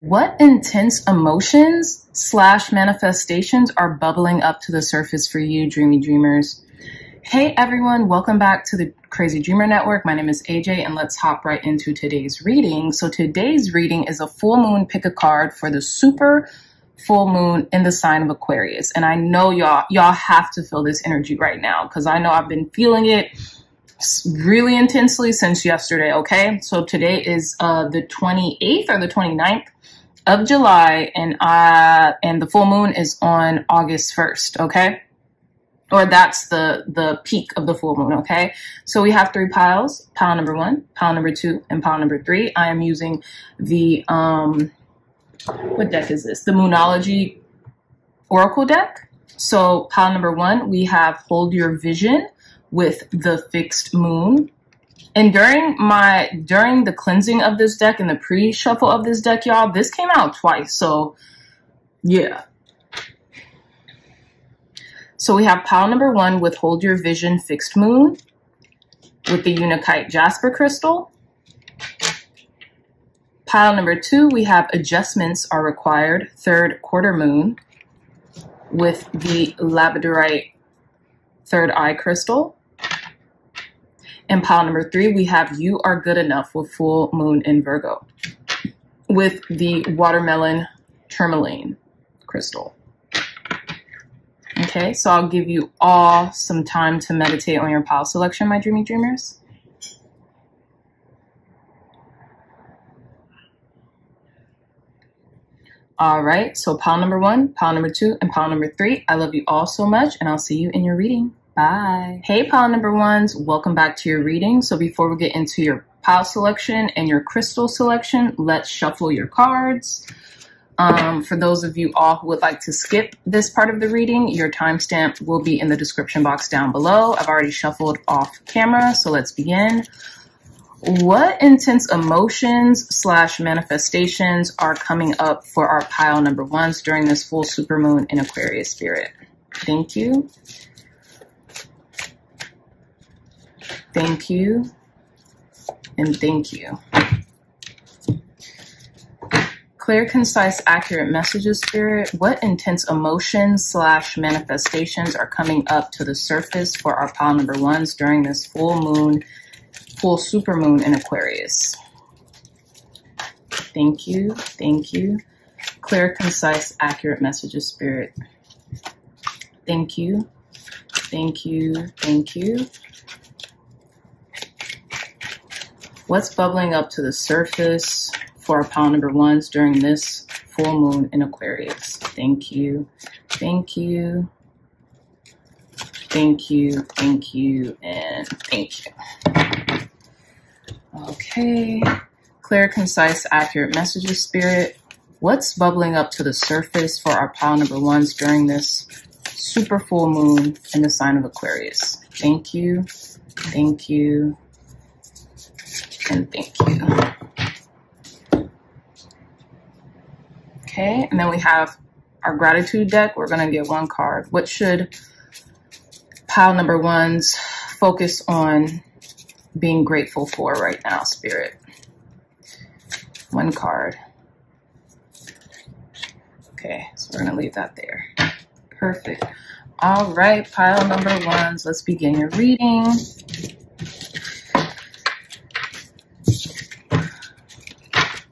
What intense emotions slash manifestations are bubbling up to the surface for you, dreamy dreamers? Hey everyone, welcome back to the Crazy Dreamer Network. My name is AJ and let's hop right into today's reading. So today's reading is a full moon pick a card for the super full moon in the sign of Aquarius. And I know y'all y'all have to feel this energy right now because I know I've been feeling it really intensely since yesterday, okay? So today is uh the 28th or the 29th of July and uh and the full moon is on August 1st, okay? Or that's the the peak of the full moon, okay? So we have three piles, pile number 1, pile number 2, and pile number 3. I am using the um what deck is this? The Moonology Oracle deck. So pile number 1, we have Hold Your Vision with the fixed moon. And during my during the cleansing of this deck and the pre-shuffle of this deck, y'all, this came out twice. So yeah. So we have pile number one with Hold Your Vision Fixed Moon with the Unakite Jasper Crystal. Pile number two, we have Adjustments Are Required Third Quarter Moon with the Labradorite Third Eye Crystal. And pile number three, we have You Are Good Enough with Full Moon in Virgo with the Watermelon Tourmaline crystal. Okay, so I'll give you all some time to meditate on your pile selection, my dreamy dreamers. All right, so pile number one, pile number two, and pile number three. I love you all so much, and I'll see you in your reading. Bye. Hey, pile number ones. Welcome back to your reading. So before we get into your pile selection and your crystal selection, let's shuffle your cards. Um, for those of you all who would like to skip this part of the reading, your timestamp will be in the description box down below. I've already shuffled off camera, so let's begin. What intense emotions slash manifestations are coming up for our pile number ones during this full supermoon in Aquarius spirit? Thank you. Thank you. And thank you. Clear, concise, accurate messages, Spirit. What intense emotions slash manifestations are coming up to the surface for our pile number ones during this full moon, full super moon in Aquarius? Thank you. Thank you. Clear, concise, accurate messages, Spirit. Thank you. Thank you. Thank you. What's bubbling up to the surface for our pile number ones during this full moon in Aquarius? Thank you. Thank you. Thank you. Thank you. And thank you. Okay. Clear, concise, accurate messages, Spirit. What's bubbling up to the surface for our pile number ones during this super full moon in the sign of Aquarius? Thank you. Thank you and thank you. Okay, and then we have our gratitude deck. We're going to get one card. What should pile number ones focus on being grateful for right now, Spirit? One card. Okay, so we're to leave that there. Perfect. All right, pile number ones, let's begin your reading.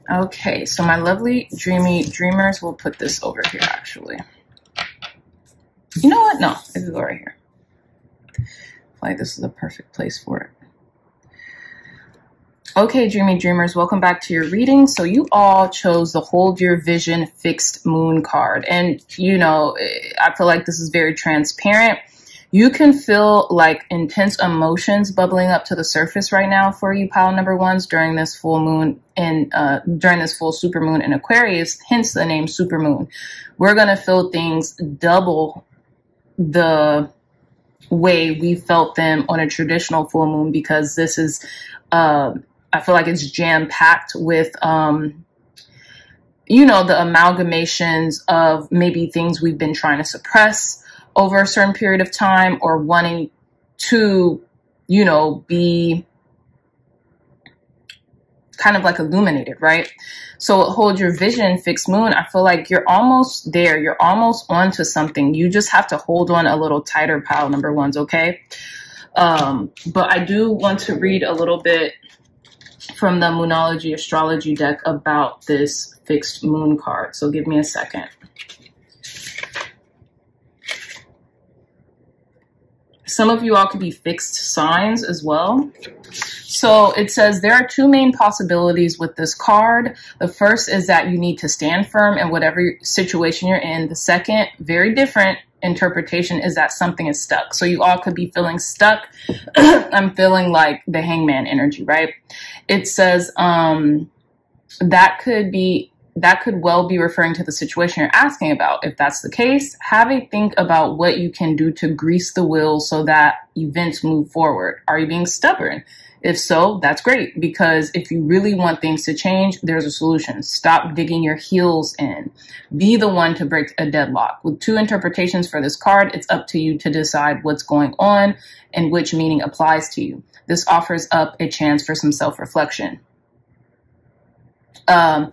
Okay, so my lovely dreamy dreamers will put this over here actually. You know what? No, it could go right here. Like this is the perfect place for it. Okay, dreamy dreamers, welcome back to your reading. So you all chose the Hold Your Vision Fixed Moon card. And, you know, I feel like this is very transparent you can feel like intense emotions bubbling up to the surface right now for you pile number ones during this full moon and uh, during this full super moon in aquarius hence the name super moon. We're going to feel things double the way we felt them on a traditional full moon because this is uh, i feel like it's jam packed with um, you know the amalgamations of maybe things we've been trying to suppress over a certain period of time or wanting to, you know, be kind of like illuminated, right? So hold your vision, fixed moon. I feel like you're almost there. You're almost onto something. You just have to hold on a little tighter, pile number ones, okay? Um, but I do want to read a little bit from the Moonology astrology deck about this fixed moon card. So give me a second. Some of you all could be fixed signs as well. So it says there are two main possibilities with this card. The first is that you need to stand firm in whatever situation you're in. The second, very different interpretation, is that something is stuck. So you all could be feeling stuck. I'm feeling like the hangman energy, right? It says um, that could be that could well be referring to the situation you're asking about. If that's the case, have a think about what you can do to grease the wheel so that events move forward. Are you being stubborn? If so, that's great because if you really want things to change, there's a solution. Stop digging your heels in. Be the one to break a deadlock. With two interpretations for this card, it's up to you to decide what's going on and which meaning applies to you. This offers up a chance for some self reflection. Um,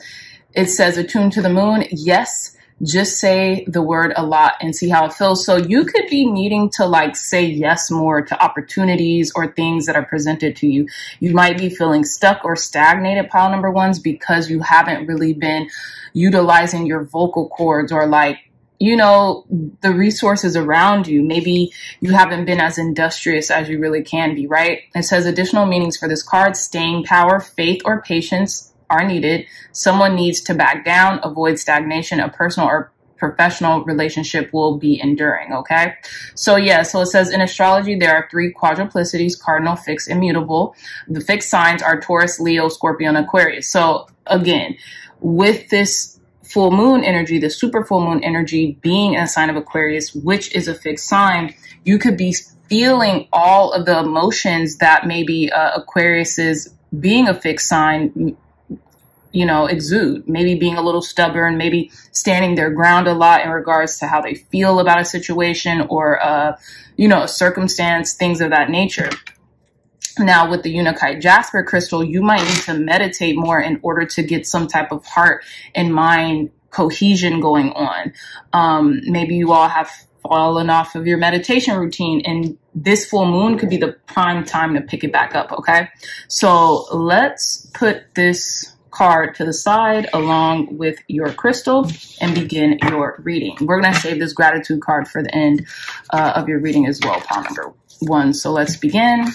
it says attuned to the moon. Yes, just say the word a lot and see how it feels. So you could be needing to like say yes more to opportunities or things that are presented to you. You might be feeling stuck or stagnated pile number ones because you haven't really been utilizing your vocal cords or like you know, the resources around you. Maybe you haven't been as industrious as you really can be, right? It says additional meanings for this card, staying power, faith or patience, are needed. Someone needs to back down, avoid stagnation. A personal or professional relationship will be enduring. Okay. So yeah, so it says in astrology, there are three quadruplicities, cardinal, fixed, immutable. The fixed signs are Taurus, Leo, Scorpio, and Aquarius. So again, with this full moon energy, the super full moon energy being a sign of Aquarius, which is a fixed sign, you could be feeling all of the emotions that maybe uh, Aquarius is being a fixed sign you know, exude. Maybe being a little stubborn, maybe standing their ground a lot in regards to how they feel about a situation or, uh, you know, a circumstance, things of that nature. Now, with the Unakite Jasper crystal, you might need to meditate more in order to get some type of heart and mind cohesion going on. Um, maybe you all have fallen off of your meditation routine and this full moon could be the prime time to pick it back up. Okay. So let's put this card to the side along with your crystal and begin your reading. We're going to save this gratitude card for the end uh, of your reading as well, pile number one. So let's begin.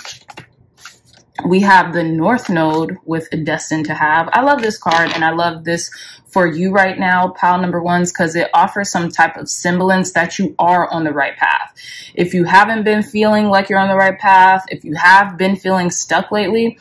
We have the North Node with Destined to Have. I love this card and I love this for you right now, pile number ones, because it offers some type of semblance that you are on the right path. If you haven't been feeling like you're on the right path, if you have been feeling stuck lately,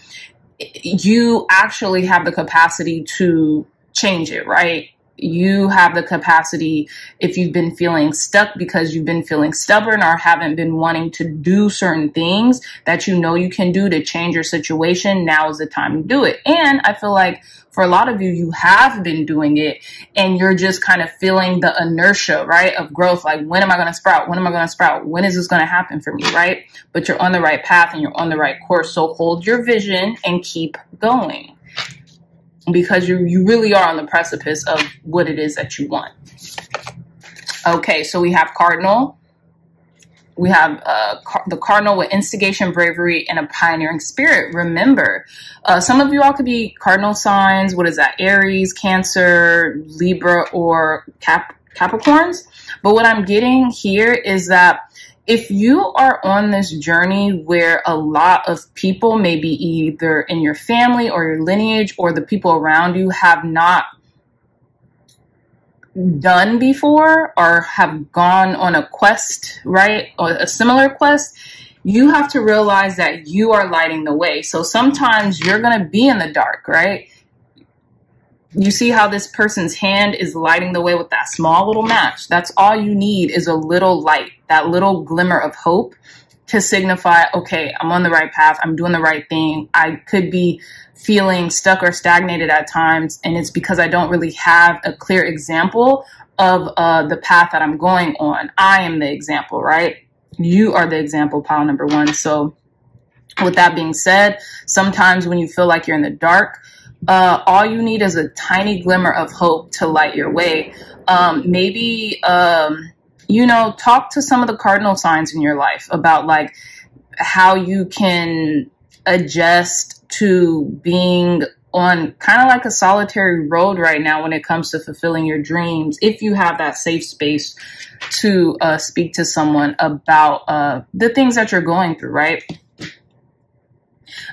you actually have the capacity to change it, right? You have the capacity if you've been feeling stuck because you've been feeling stubborn or haven't been wanting to do certain things that you know you can do to change your situation. Now is the time to do it. And I feel like for a lot of you, you have been doing it and you're just kind of feeling the inertia, right, of growth. Like, when am I going to sprout? When am I going to sprout? When is this going to happen for me, right? But you're on the right path and you're on the right course. So hold your vision and keep going because you, you really are on the precipice of what it is that you want. Okay, so we have Cardinal, we have uh, car the cardinal with instigation, bravery, and a pioneering spirit. Remember, uh, some of you all could be cardinal signs. What is that? Aries, Cancer, Libra, or Cap Capricorns. But what I'm getting here is that if you are on this journey where a lot of people, maybe either in your family or your lineage or the people around you, have not done before or have gone on a quest, right? Or a similar quest, you have to realize that you are lighting the way. So sometimes you're going to be in the dark, right? You see how this person's hand is lighting the way with that small little match. That's all you need is a little light, that little glimmer of hope to signify, okay, I'm on the right path. I'm doing the right thing. I could be feeling stuck or stagnated at times. And it's because I don't really have a clear example of uh, the path that I'm going on. I am the example, right? You are the example, pile number one. So with that being said, sometimes when you feel like you're in the dark, uh, all you need is a tiny glimmer of hope to light your way. Um, maybe, um, you know, talk to some of the cardinal signs in your life about like how you can adjust to being on kind of like a solitary road right now when it comes to fulfilling your dreams if you have that safe space to uh, speak to someone about uh, the things that you're going through right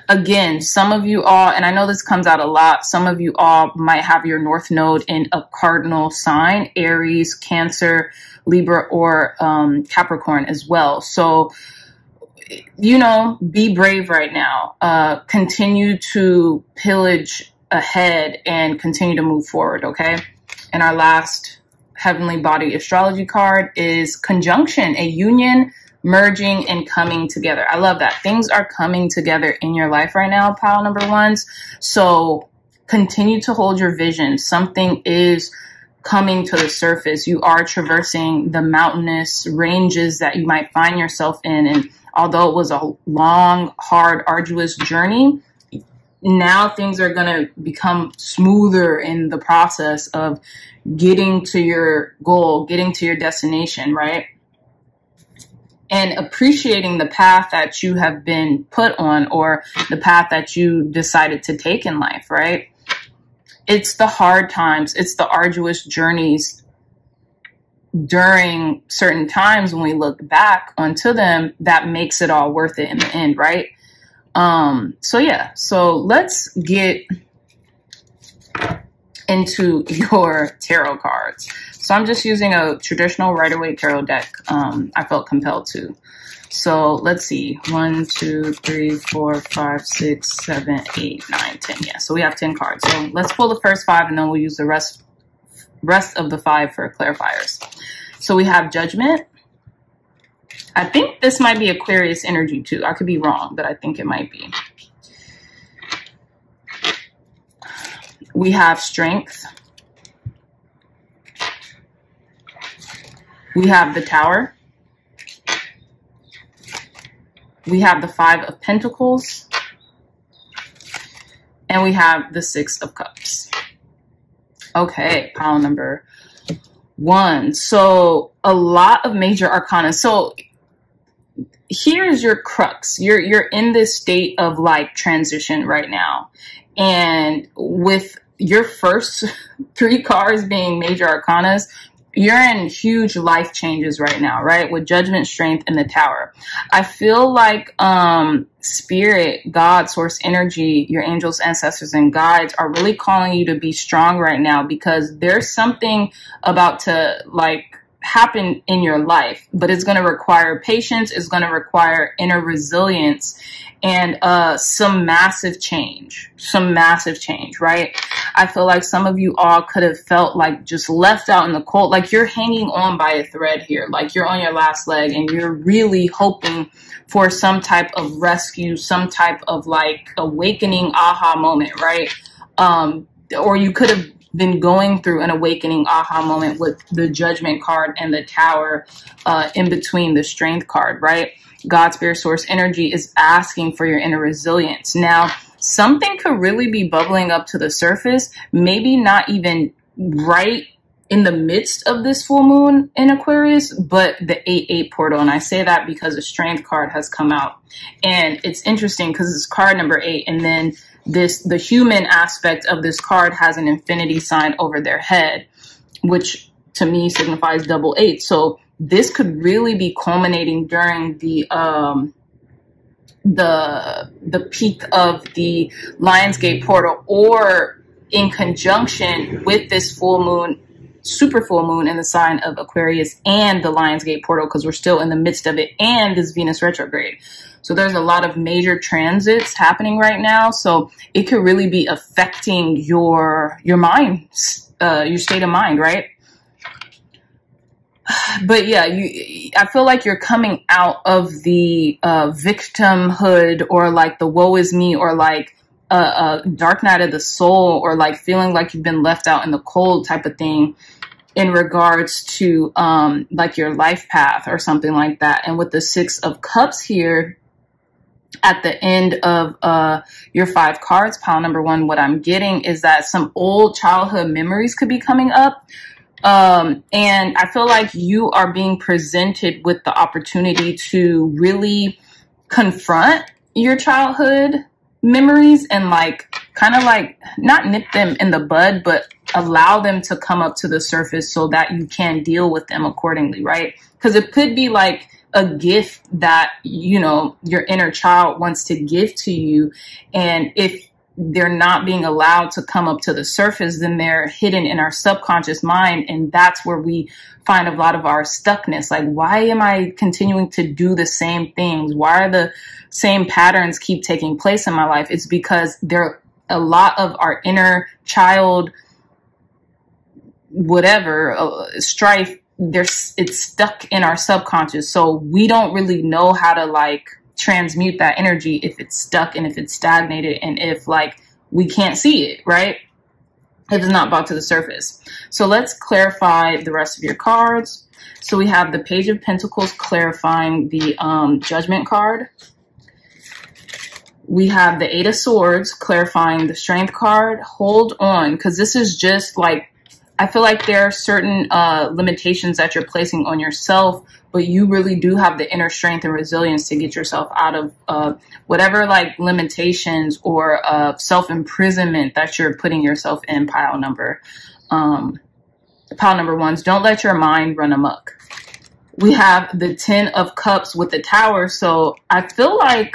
again some of you all and i know this comes out a lot some of you all might have your north node in a cardinal sign aries cancer libra or um, capricorn as well so you know, be brave right now. Uh, continue to pillage ahead and continue to move forward, okay? And our last heavenly body astrology card is conjunction, a union, merging, and coming together. I love that. Things are coming together in your life right now, pile number ones. So continue to hold your vision. Something is coming to the surface. You are traversing the mountainous ranges that you might find yourself in. And although it was a long, hard, arduous journey, now things are going to become smoother in the process of getting to your goal, getting to your destination, right? And appreciating the path that you have been put on or the path that you decided to take in life, right? It's the hard times, it's the arduous journeys during certain times when we look back onto them that makes it all worth it in the end, right? Um, so yeah, so let's get into your tarot cards. So I'm just using a traditional Rider-Waite tarot deck. Um, I felt compelled to. So let's see. One, two, three, four, five, six, seven, eight, nine, ten. Yeah, so we have 10 cards. So let's pull the first five and then we'll use the rest rest of the five for clarifiers. So we have judgment. I think this might be Aquarius energy too. I could be wrong, but I think it might be. We have strength. We have the tower. We have the five of pentacles. And we have the six of cups. Okay, pile number one. So a lot of major arcana. So here's your crux. You're you're in this state of like transition right now. And with your first three cards being major arcanas, you're in huge life changes right now, right? With judgment, strength, and the tower. I feel like um spirit, God, source energy, your angels, ancestors, and guides are really calling you to be strong right now because there's something about to like happen in your life, but it's going to require patience. It's going to require inner resilience and uh, some massive change, some massive change, right? I feel like some of you all could have felt like just left out in the cold, like you're hanging on by a thread here, like you're on your last leg and you're really hoping for some type of rescue, some type of like awakening aha moment, right? Um, or you could have been going through an awakening aha moment with the judgment card and the tower uh, in between the strength card, right? God, spirit, source, energy is asking for your inner resilience. Now, something could really be bubbling up to the surface, maybe not even right in the midst of this full moon in Aquarius, but the 8-8 portal. And I say that because a strength card has come out. And it's interesting because it's card number 8 and then this the human aspect of this card has an infinity sign over their head, which to me signifies double eight. So this could really be culminating during the um, the the peak of the Lionsgate portal, or in conjunction with this full moon, super full moon in the sign of Aquarius and the Lionsgate portal, because we're still in the midst of it, and this Venus retrograde. So there's a lot of major transits happening right now. So it could really be affecting your your mind, uh, your state of mind, right? But yeah, you. I feel like you're coming out of the uh, victimhood or like the woe is me or like a, a dark night of the soul or like feeling like you've been left out in the cold type of thing in regards to um like your life path or something like that and with the six of cups here at the end of uh, your five cards, pile number one, what I'm getting is that some old childhood memories could be coming up. Um, and I feel like you are being presented with the opportunity to really confront your childhood memories and like kind of like not nip them in the bud, but allow them to come up to the surface so that you can deal with them accordingly, right? Because it could be like a gift that, you know, your inner child wants to give to you. And if they're not being allowed to come up to the surface, then they're hidden in our subconscious mind. And that's where we find a lot of our stuckness. Like, why am I continuing to do the same things? Why are the same patterns keep taking place in my life? It's because there a lot of our inner child, whatever, uh, strife, there's, it's stuck in our subconscious. So we don't really know how to like transmute that energy if it's stuck and if it's stagnated and if like we can't see it, right? If it's not brought to the surface. So let's clarify the rest of your cards. So we have the Page of Pentacles clarifying the um, Judgment card. We have the Eight of Swords clarifying the Strength card. Hold on, because this is just like I feel like there are certain uh, limitations that you're placing on yourself, but you really do have the inner strength and resilience to get yourself out of uh, whatever like limitations or uh, self imprisonment that you're putting yourself in. Pile number, um, pile number ones. Don't let your mind run amok. We have the Ten of Cups with the Tower, so I feel like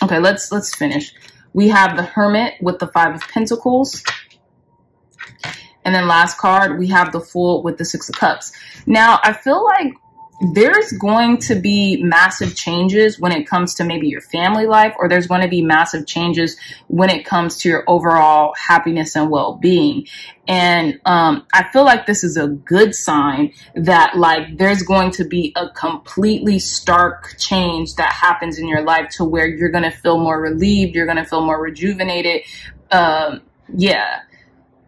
okay. Let's let's finish. We have the Hermit with the Five of Pentacles. And then last card, we have the Fool with the Six of Cups. Now, I feel like there's going to be massive changes when it comes to maybe your family life, or there's going to be massive changes when it comes to your overall happiness and well-being. And um, I feel like this is a good sign that like there's going to be a completely stark change that happens in your life to where you're going to feel more relieved, you're going to feel more rejuvenated. Um, yeah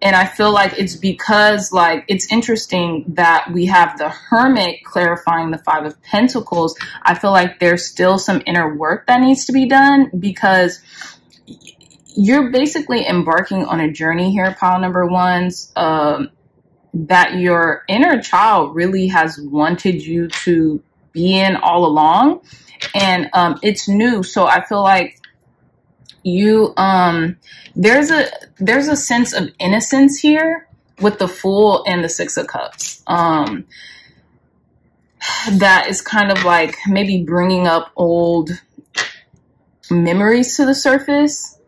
and I feel like it's because like it's interesting that we have the hermit clarifying the five of pentacles. I feel like there's still some inner work that needs to be done because you're basically embarking on a journey here, pile number ones, um, that your inner child really has wanted you to be in all along. And um, it's new. So I feel like you um there's a there's a sense of innocence here with the fool and the six of cups. Um that is kind of like maybe bringing up old memories to the surface.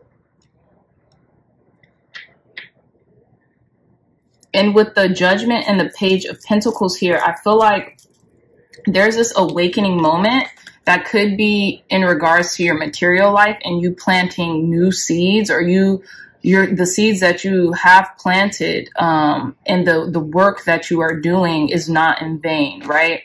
And with the judgment and the page of pentacles here i feel like there's this awakening moment that could be in regards to your material life and you planting new seeds or you your the seeds that you have planted um, and the the work that you are doing is not in vain, right?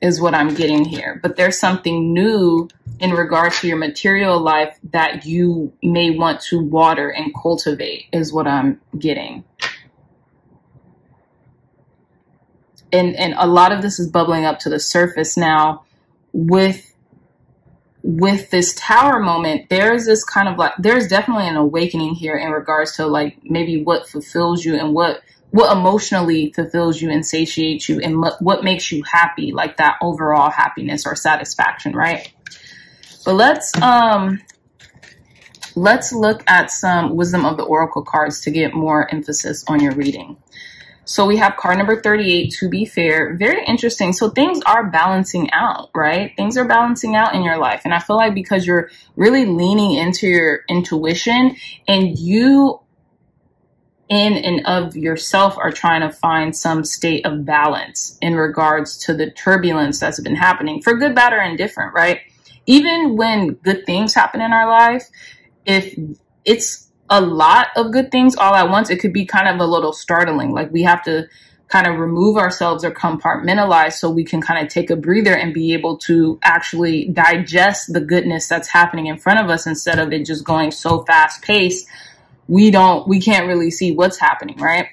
Is what I'm getting here. But there's something new in regards to your material life that you may want to water and cultivate is what I'm getting. And and a lot of this is bubbling up to the surface now with with this tower moment, there's this kind of like there's definitely an awakening here in regards to like maybe what fulfills you and what what emotionally fulfills you and satiates you and what, makes you happy, like that overall happiness or satisfaction, right? But let's um let's look at some wisdom of the oracle cards to get more emphasis on your reading. So we have card number 38, to be fair. Very interesting. So things are balancing out, right? Things are balancing out in your life. And I feel like because you're really leaning into your intuition and you in and of yourself are trying to find some state of balance in regards to the turbulence that's been happening for good, bad, or indifferent, right? Even when good things happen in our life, if it's a lot of good things all at once, it could be kind of a little startling. Like we have to kind of remove ourselves or compartmentalize so we can kind of take a breather and be able to actually digest the goodness that's happening in front of us instead of it just going so fast paced. We don't, we can't really see what's happening, right?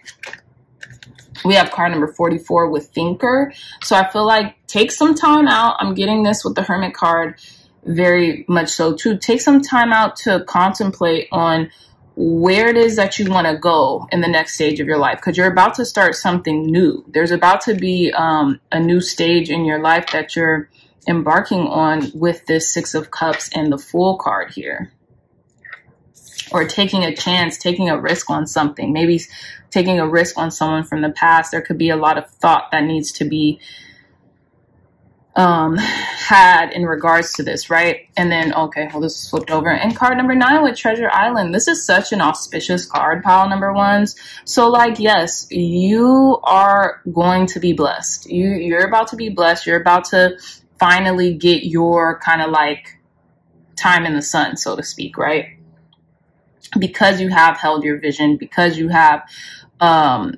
We have card number 44 with Thinker. So I feel like take some time out. I'm getting this with the Hermit card very much so too. Take some time out to contemplate on where it is that you want to go in the next stage of your life because you're about to start something new. There's about to be um, a new stage in your life that you're embarking on with this Six of Cups and the Fool card here. Or taking a chance, taking a risk on something. Maybe taking a risk on someone from the past. There could be a lot of thought that needs to be um, had in regards to this, right? And then, okay, well, this is flipped over. And card number nine with Treasure Island. This is such an auspicious card, pile number ones. So, like, yes, you are going to be blessed. You, you're about to be blessed. You're about to finally get your kind of like time in the sun, so to speak, right? Because you have held your vision, because you have um,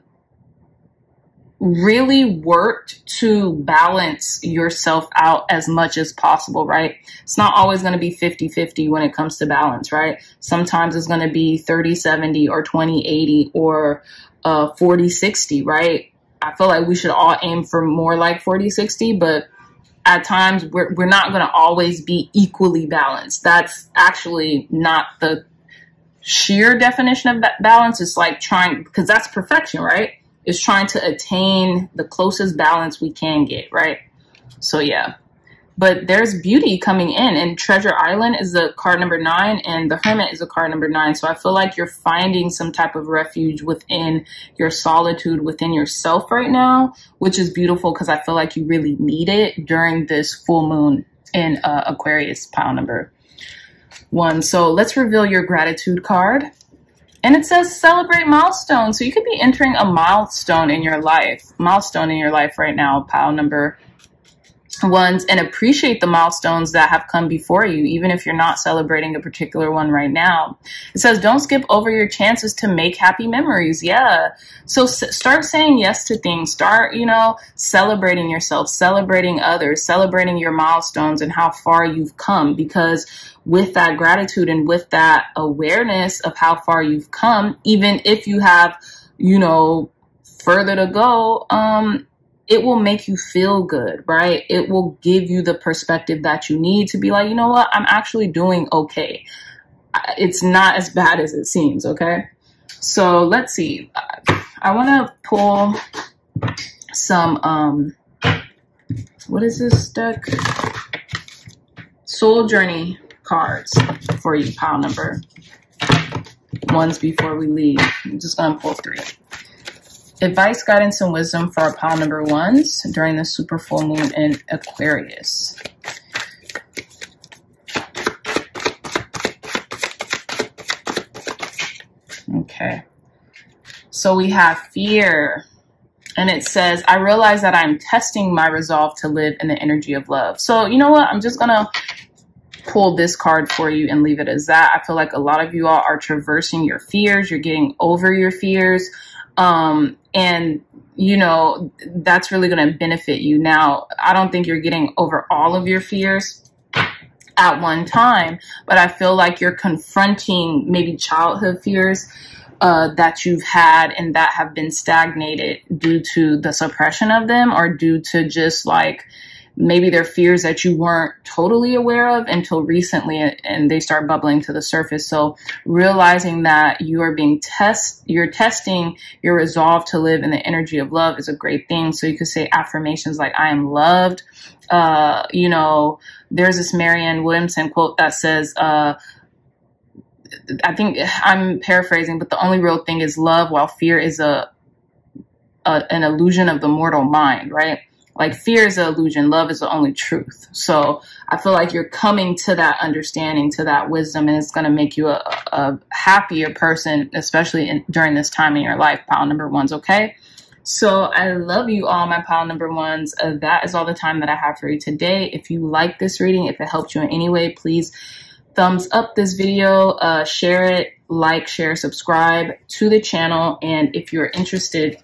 really worked to balance yourself out as much as possible, right? It's not always going to be 50 50 when it comes to balance, right? Sometimes it's going to be 30 70 or 20 80 or uh, 40 60, right? I feel like we should all aim for more like 40 60, but at times we're, we're not going to always be equally balanced. That's actually not the sheer definition of balance. It's like trying, because that's perfection, right? Is trying to attain the closest balance we can get, right? So yeah. But there's beauty coming in, and Treasure Island is the card number nine, and the Hermit is a card number nine. So I feel like you're finding some type of refuge within your solitude, within yourself right now, which is beautiful because I feel like you really need it during this full moon in uh, Aquarius pile number one. So let's reveal your gratitude card. And it says celebrate milestones. So you could be entering a milestone in your life, milestone in your life right now, pile number ones, and appreciate the milestones that have come before you, even if you're not celebrating a particular one right now. It says don't skip over your chances to make happy memories. Yeah. So start saying yes to things. Start, you know, celebrating yourself, celebrating others, celebrating your milestones and how far you've come because with that gratitude and with that awareness of how far you've come, even if you have, you know, further to go, um, it will make you feel good, right? It will give you the perspective that you need to be like, you know what? I'm actually doing okay. It's not as bad as it seems, okay? So let's see. I want to pull some, um, what is this deck? Soul Journey cards for you, pile number ones before we leave. I'm just going to pull three. Advice, guidance, and wisdom for our pile number ones during the super full moon in Aquarius. Okay. So we have fear. And it says, I realize that I'm testing my resolve to live in the energy of love. So, you know what? I'm just going to pull this card for you and leave it as that. I feel like a lot of you all are traversing your fears. You're getting over your fears. Um, and you know, that's really going to benefit you. Now, I don't think you're getting over all of your fears at one time, but I feel like you're confronting maybe childhood fears uh, that you've had and that have been stagnated due to the suppression of them or due to just like maybe they're fears that you weren't totally aware of until recently and they start bubbling to the surface. So realizing that you are being test, you're testing your resolve to live in the energy of love is a great thing. So you could say affirmations like, I am loved. Uh, you know, there's this Marianne Williamson quote that says, uh, I think I'm paraphrasing, but the only real thing is love, while fear is a, a an illusion of the mortal mind, right? Like fear is an illusion love is the only truth. So i feel like you're coming to that understanding to that wisdom and it's going to make you a, a happier person especially in, during this time in your life pile number ones okay? So i love you all my pile number ones. Uh, that is all the time that i have for you today. If you like this reading if it helped you in any way please thumbs up this video uh, share it like share subscribe to the channel and if you're interested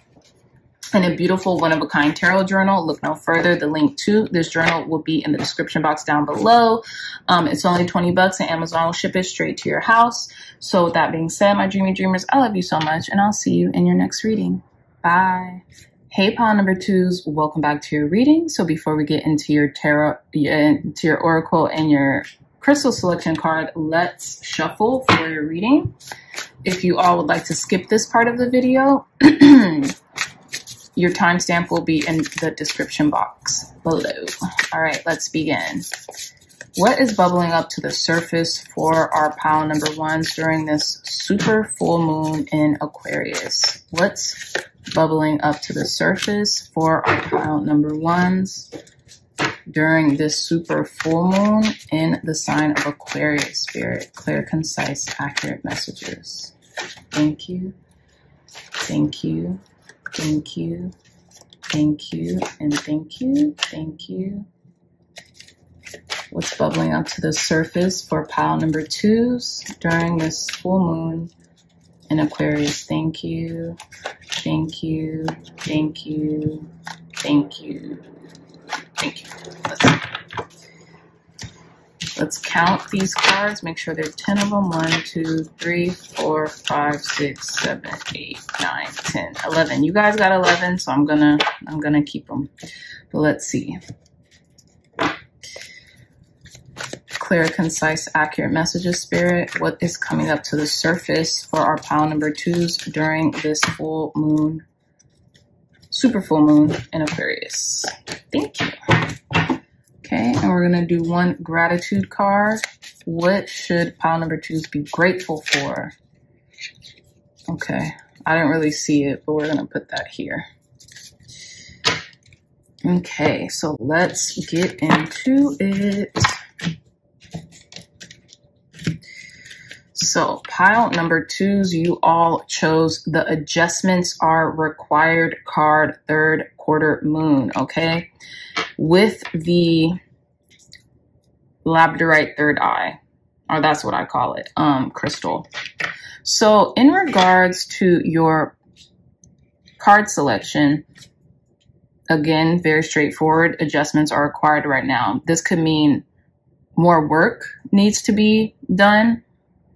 and a beautiful one-of-a-kind tarot journal. Look no further. The link to this journal will be in the description box down below. Um, it's only 20 bucks and Amazon will ship it straight to your house. So with that being said, my dreamy dreamers, I love you so much and I'll see you in your next reading. Bye. Hey, pile number twos, welcome back to your reading. So before we get into your tarot, into your oracle and your crystal selection card, let's shuffle for your reading. If you all would like to skip this part of the video, your timestamp will be in the description box below. All right, let's begin. What is bubbling up to the surface for our pile number ones during this super full moon in Aquarius? What's bubbling up to the surface for our pile number ones during this super full moon in the sign of Aquarius spirit. Clear, concise, accurate messages. Thank you. Thank you. Thank you. Thank you. And thank you. Thank you. What's bubbling up to the surface for pile number twos during this full moon in Aquarius? Thank you. Thank you. Thank you. Thank you. Thank you. Let's, let's count these cards. Make sure there are 10 of them. 1, 2, 3, 4, 5, 6, 7, 8, 9, 10, 11. You guys got 11, so I'm gonna I'm gonna keep them. But let's see. clear, concise, accurate messages, Spirit. What is coming up to the surface for our pile number twos during this full moon, super full moon in Aquarius? Thank you. Okay, and we're to do one gratitude card. What should pile number twos be grateful for? Okay, I didn't really see it, but we're to put that here. Okay, so let's get into it. So pile number twos, you all chose the adjustments are required card third quarter moon, okay? With the labradorite third eye, or that's what I call it, um, crystal. So in regards to your card selection, again, very straightforward, adjustments are required right now. This could mean more work needs to be done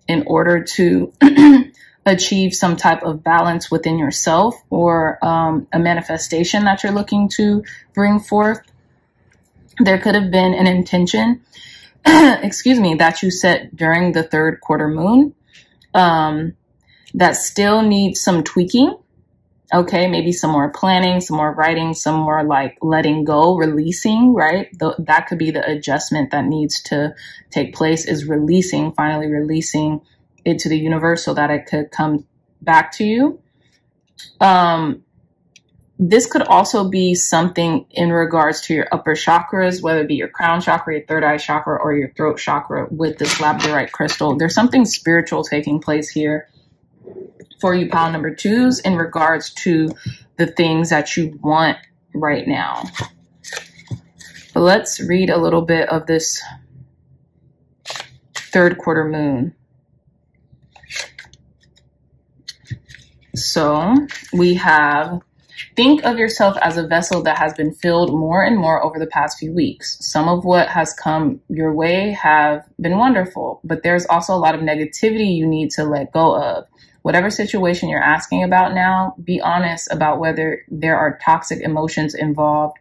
in order to achieve some type of balance within yourself or um, a manifestation that you're looking to bring forth. There could have been an intention, excuse me, that you set during the third quarter moon um, that still needs some tweaking. Okay, maybe some more planning, some more writing, some more like letting go, releasing, right? The, that could be the adjustment that needs to take place is releasing, finally releasing it to the universe so that it could come back to you. Um, this could also be something in regards to your upper chakras, whether it be your crown chakra, your third eye chakra, or your throat chakra with this labradorite crystal. There's something spiritual taking place here for you pile number twos in regards to the things that you want right now. But let's read a little bit of this third quarter moon. So we have Think of yourself as a vessel that has been filled more and more over the past few weeks. Some of what has come your way have been wonderful, but there's also a lot of negativity you need to let go of. Whatever situation you're asking about now, be honest about whether there are toxic emotions involved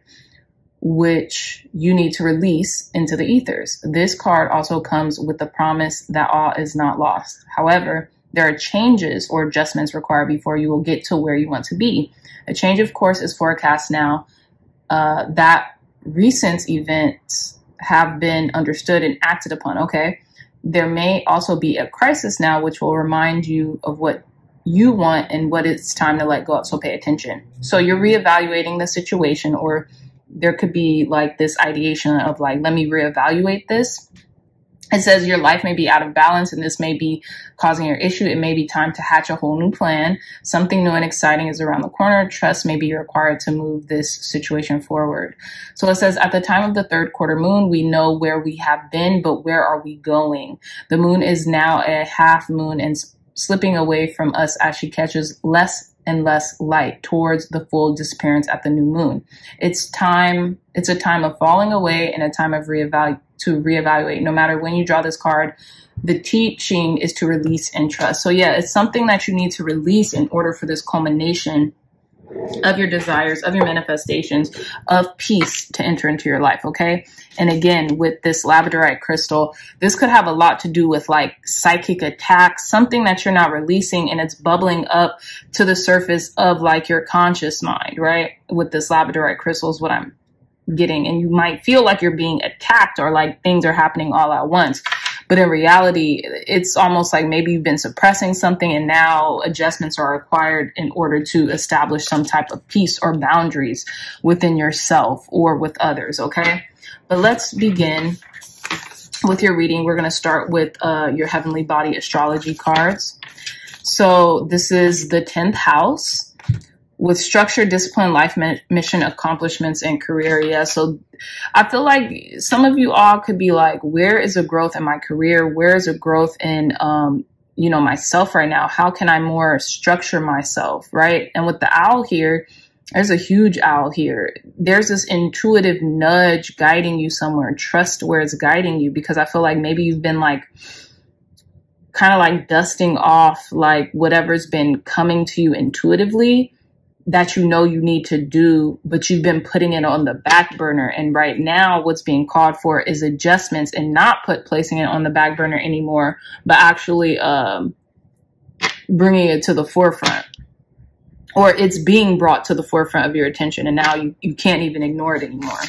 which you need to release into the ethers. This card also comes with the promise that all is not lost. However, there are changes or adjustments required before you will get to where you want to be. A change of course is forecast now. Uh, that recent events have been understood and acted upon. Okay. There may also be a crisis now, which will remind you of what you want and what it's time to let go of. So pay attention. So you're reevaluating the situation, or there could be like this ideation of like, let me reevaluate this it says your life may be out of balance and this may be causing your issue. It may be time to hatch a whole new plan. Something new and exciting is around the corner. Trust may be required to move this situation forward. So it says at the time of the third quarter moon, we know where we have been, but where are we going? The moon is now a half moon and slipping away from us as she catches less and less light towards the full disappearance at the new moon. It's time, it's a time of falling away and a time of reevaluation to reevaluate. No matter when you draw this card, the teaching is to release and trust. So yeah, it's something that you need to release in order for this culmination of your desires, of your manifestations, of peace to enter into your life, okay? And again, with this labradorite crystal, this could have a lot to do with like psychic attacks, something that you're not releasing and it's bubbling up to the surface of like your conscious mind, right? With this labradorite crystal is what I'm getting. And you might feel like you're being attacked or like things are happening all at once. But in reality, it's almost like maybe you've been suppressing something and now adjustments are required in order to establish some type of peace or boundaries within yourself or with others. Okay. But let's begin with your reading. We're going to start with uh, your heavenly body astrology cards. So this is the 10th house with structure, discipline, life mission, accomplishments, and career. Yeah. So I feel like some of you all could be like, where is a growth in my career? Where is a growth in, um, you know, myself right now? How can I more structure myself? Right. And with the owl here, there's a huge owl here. There's this intuitive nudge guiding you somewhere. Trust where it's guiding you because I feel like maybe you've been like, kind of like dusting off like whatever's been coming to you intuitively that you know you need to do, but you've been putting it on the back burner. And right now, what's being called for is adjustments and not put placing it on the back burner anymore, but actually um, bringing it to the forefront. Or it's being brought to the forefront of your attention, and now you, you can't even ignore it anymore.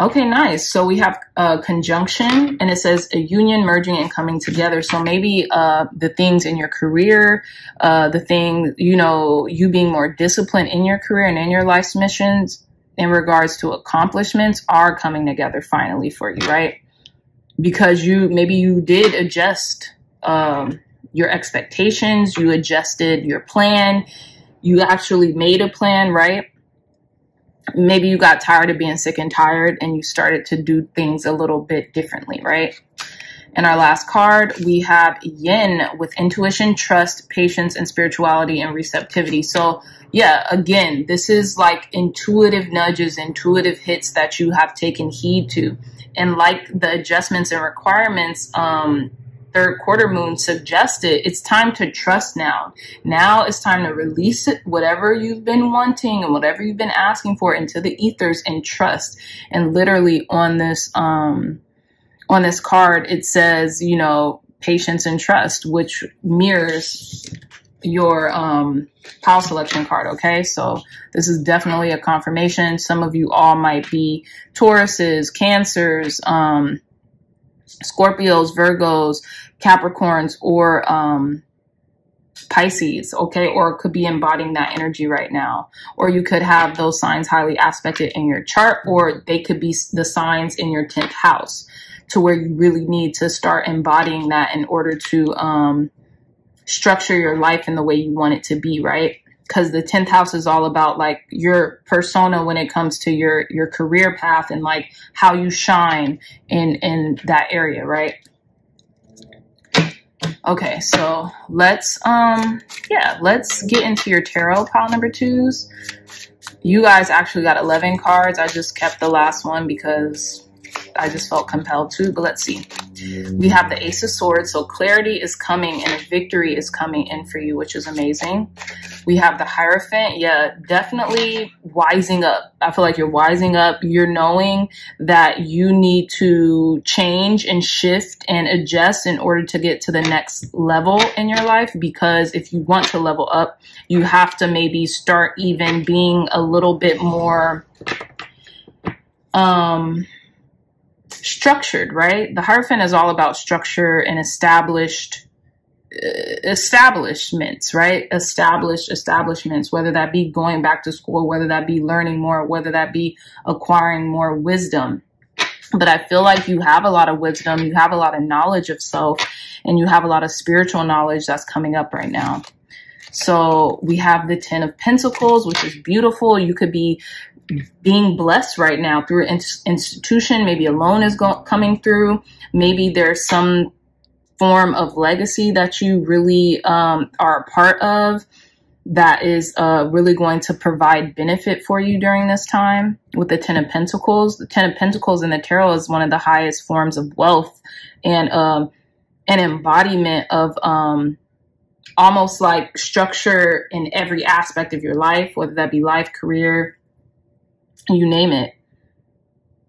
Okay, nice. So we have a conjunction and it says a union merging and coming together. So maybe uh, the things in your career, uh, the thing, you know, you being more disciplined in your career and in your life's missions in regards to accomplishments are coming together finally for you, right? Because you, maybe you did adjust um, your expectations, you adjusted your plan, you actually made a plan, right? Maybe you got tired of being sick and tired and you started to do things a little bit differently, right? In our last card, we have yin with intuition, trust, patience, and spirituality and receptivity. So, yeah, again, this is like intuitive nudges, intuitive hits that you have taken heed to. And like the adjustments and requirements, um, third quarter moon suggested, it's time to trust now. Now it's time to release it, whatever you've been wanting and whatever you've been asking for into the ethers and trust. And literally on this, um, on this card, it says, you know, patience and trust, which mirrors your um pile selection card okay so this is definitely a confirmation some of you all might be tauruses cancers um Scorpios, Virgos, Capricorns, or um, Pisces, okay? Or could be embodying that energy right now. Or you could have those signs highly aspected in your chart, or they could be the signs in your 10th house to where you really need to start embodying that in order to um, structure your life in the way you want it to be, right? Because the 10th house is all about like your persona when it comes to your your career path and like how you shine in in that area right? Okay so let's um yeah let's get into your tarot pile number twos. You guys actually got 11 cards. I just kept the last one because I just felt compelled to, but let's see. We have the Ace of Swords, so clarity is coming and a victory is coming in for you, which is amazing. We have the Hierophant, yeah, definitely wising up. I feel like you're wising up. You're knowing that you need to change and shift and adjust in order to get to the next level in your life, because if you want to level up, you have to maybe start even being a little bit more, um, structured, right? The Hierophant is all about structure and established uh, establishments, right? Established establishments, whether that be going back to school, whether that be learning more, whether that be acquiring more wisdom. But I feel like you have a lot of wisdom, you have a lot of knowledge of self, and you have a lot of spiritual knowledge that's coming up right now. So we have the 10 of Pentacles, which is beautiful. You could be being blessed right now through an institution. Maybe a loan is coming through. Maybe there's some form of legacy that you really um, are a part of that is uh, really going to provide benefit for you during this time with the Ten of Pentacles. The Ten of Pentacles in the tarot is one of the highest forms of wealth and um, an embodiment of um, almost like structure in every aspect of your life, whether that be life, career, you name it.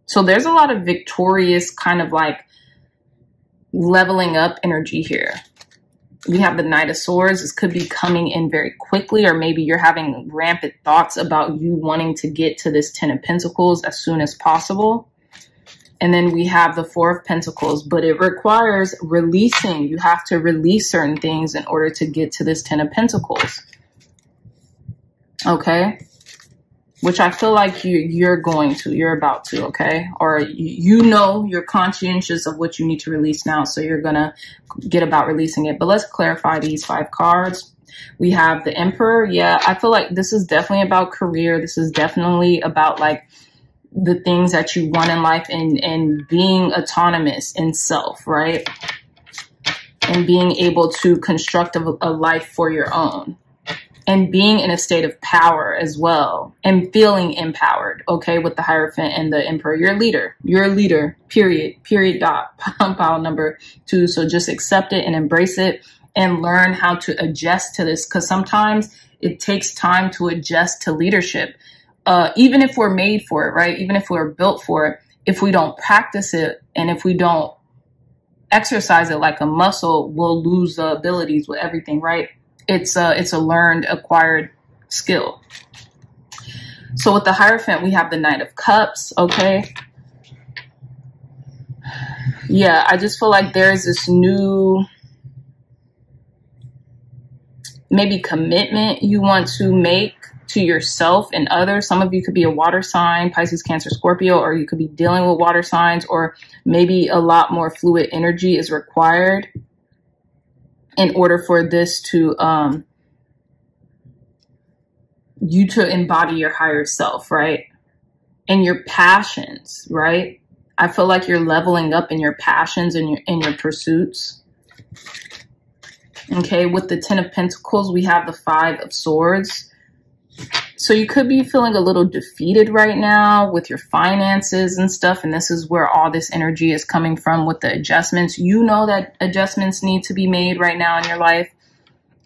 So there's a lot of victorious kind of like leveling up energy here. We have the Knight of Swords. This could be coming in very quickly, or maybe you're having rampant thoughts about you wanting to get to this Ten of Pentacles as soon as possible. And then we have the Four of Pentacles, but it requires releasing. You have to release certain things in order to get to this Ten of Pentacles. Okay? Which I feel like you, you're going to, you're about to, okay? Or you, know you're conscientious of what you need to release now, so you're to get about releasing it. But let's clarify these five cards. We have the Emperor. Yeah, I feel like this is definitely about career. This is definitely about like the things that you want in life and, and being autonomous in self, right? And being able to construct a, a life for your own and being in a state of power as well and feeling empowered, okay, with the Hierophant and the Emperor. You're a leader. You're a leader, period, period, dot, pile number two. So just accept it and embrace it and learn how to adjust to this because sometimes it takes time to adjust to leadership uh, even if we're made for it, right? Even if we're built for it, if we don't practice it and if we don't exercise it like a muscle, we'll lose the abilities with everything, right? It's a, it's a learned, acquired skill. So with the Hierophant, we have the Knight of Cups, okay? Yeah, I just feel like there's this new maybe commitment you want to make to yourself and others. Some of you could be a water sign, Pisces, Cancer, Scorpio, or you could be dealing with water signs, or maybe a lot more fluid energy is required in order for this to, um, you to embody your higher self, right? And your passions, right? I feel like you're leveling up in your passions and your in your pursuits. Okay, with the Ten of Pentacles, we have the Five of Swords. So you could be feeling a little defeated right now with your finances and stuff. And this is where all this energy is coming from with the adjustments. You know that adjustments need to be made right now in your life.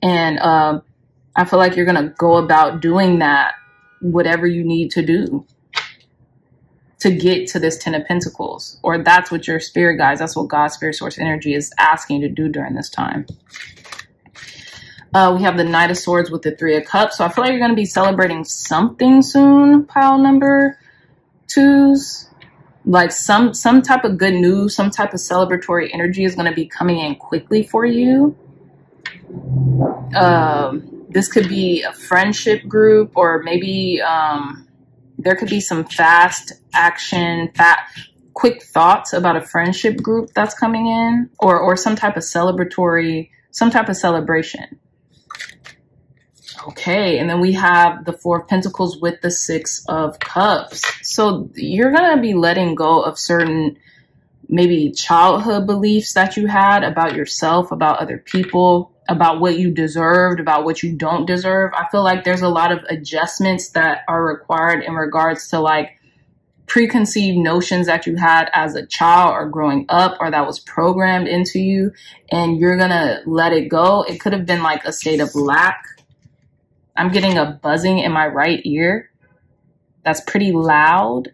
And um, I feel like you're going to go about doing that, whatever you need to do to get to this Ten of Pentacles. Or that's what your spirit guides, that's what God's spirit source energy is asking you to do during this time. Uh, we have the Knight of Swords with the Three of Cups. So I feel like you're going to be celebrating something soon, pile number twos. Like some some type of good news, some type of celebratory energy is going to be coming in quickly for you. Um, this could be a friendship group or maybe um, there could be some fast action, fat, quick thoughts about a friendship group that's coming in or, or some type of celebratory, some type of celebration. Okay, and then we have the Four of Pentacles with the Six of Cups. So you're going to be letting go of certain maybe childhood beliefs that you had about yourself, about other people, about what you deserved, about what you don't deserve. I feel like there's a lot of adjustments that are required in regards to like preconceived notions that you had as a child or growing up or that was programmed into you and you're going to let it go. It could have been like a state of lack I'm getting a buzzing in my right ear that's pretty loud.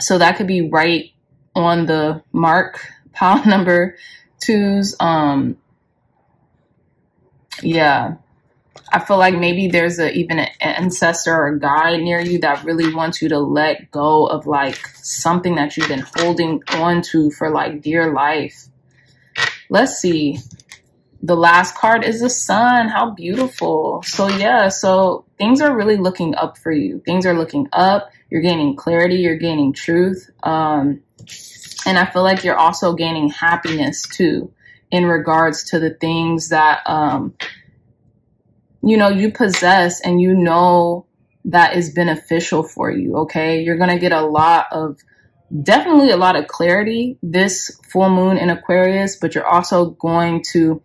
So that could be right on the mark, pile number twos. Um, yeah, I feel like maybe there's a, even an ancestor or a guide near you that really wants you to let go of like something that you've been holding on to for like dear life. Let's see the last card is the sun. How beautiful. So yeah, so things are really looking up for you. Things are looking up. You're gaining clarity. You're gaining truth. Um, and I feel like you're also gaining happiness too in regards to the things that, um, you know, you possess and you know that is beneficial for you. Okay. You're going to get a lot of, definitely a lot of clarity this full moon in Aquarius, but you're also going to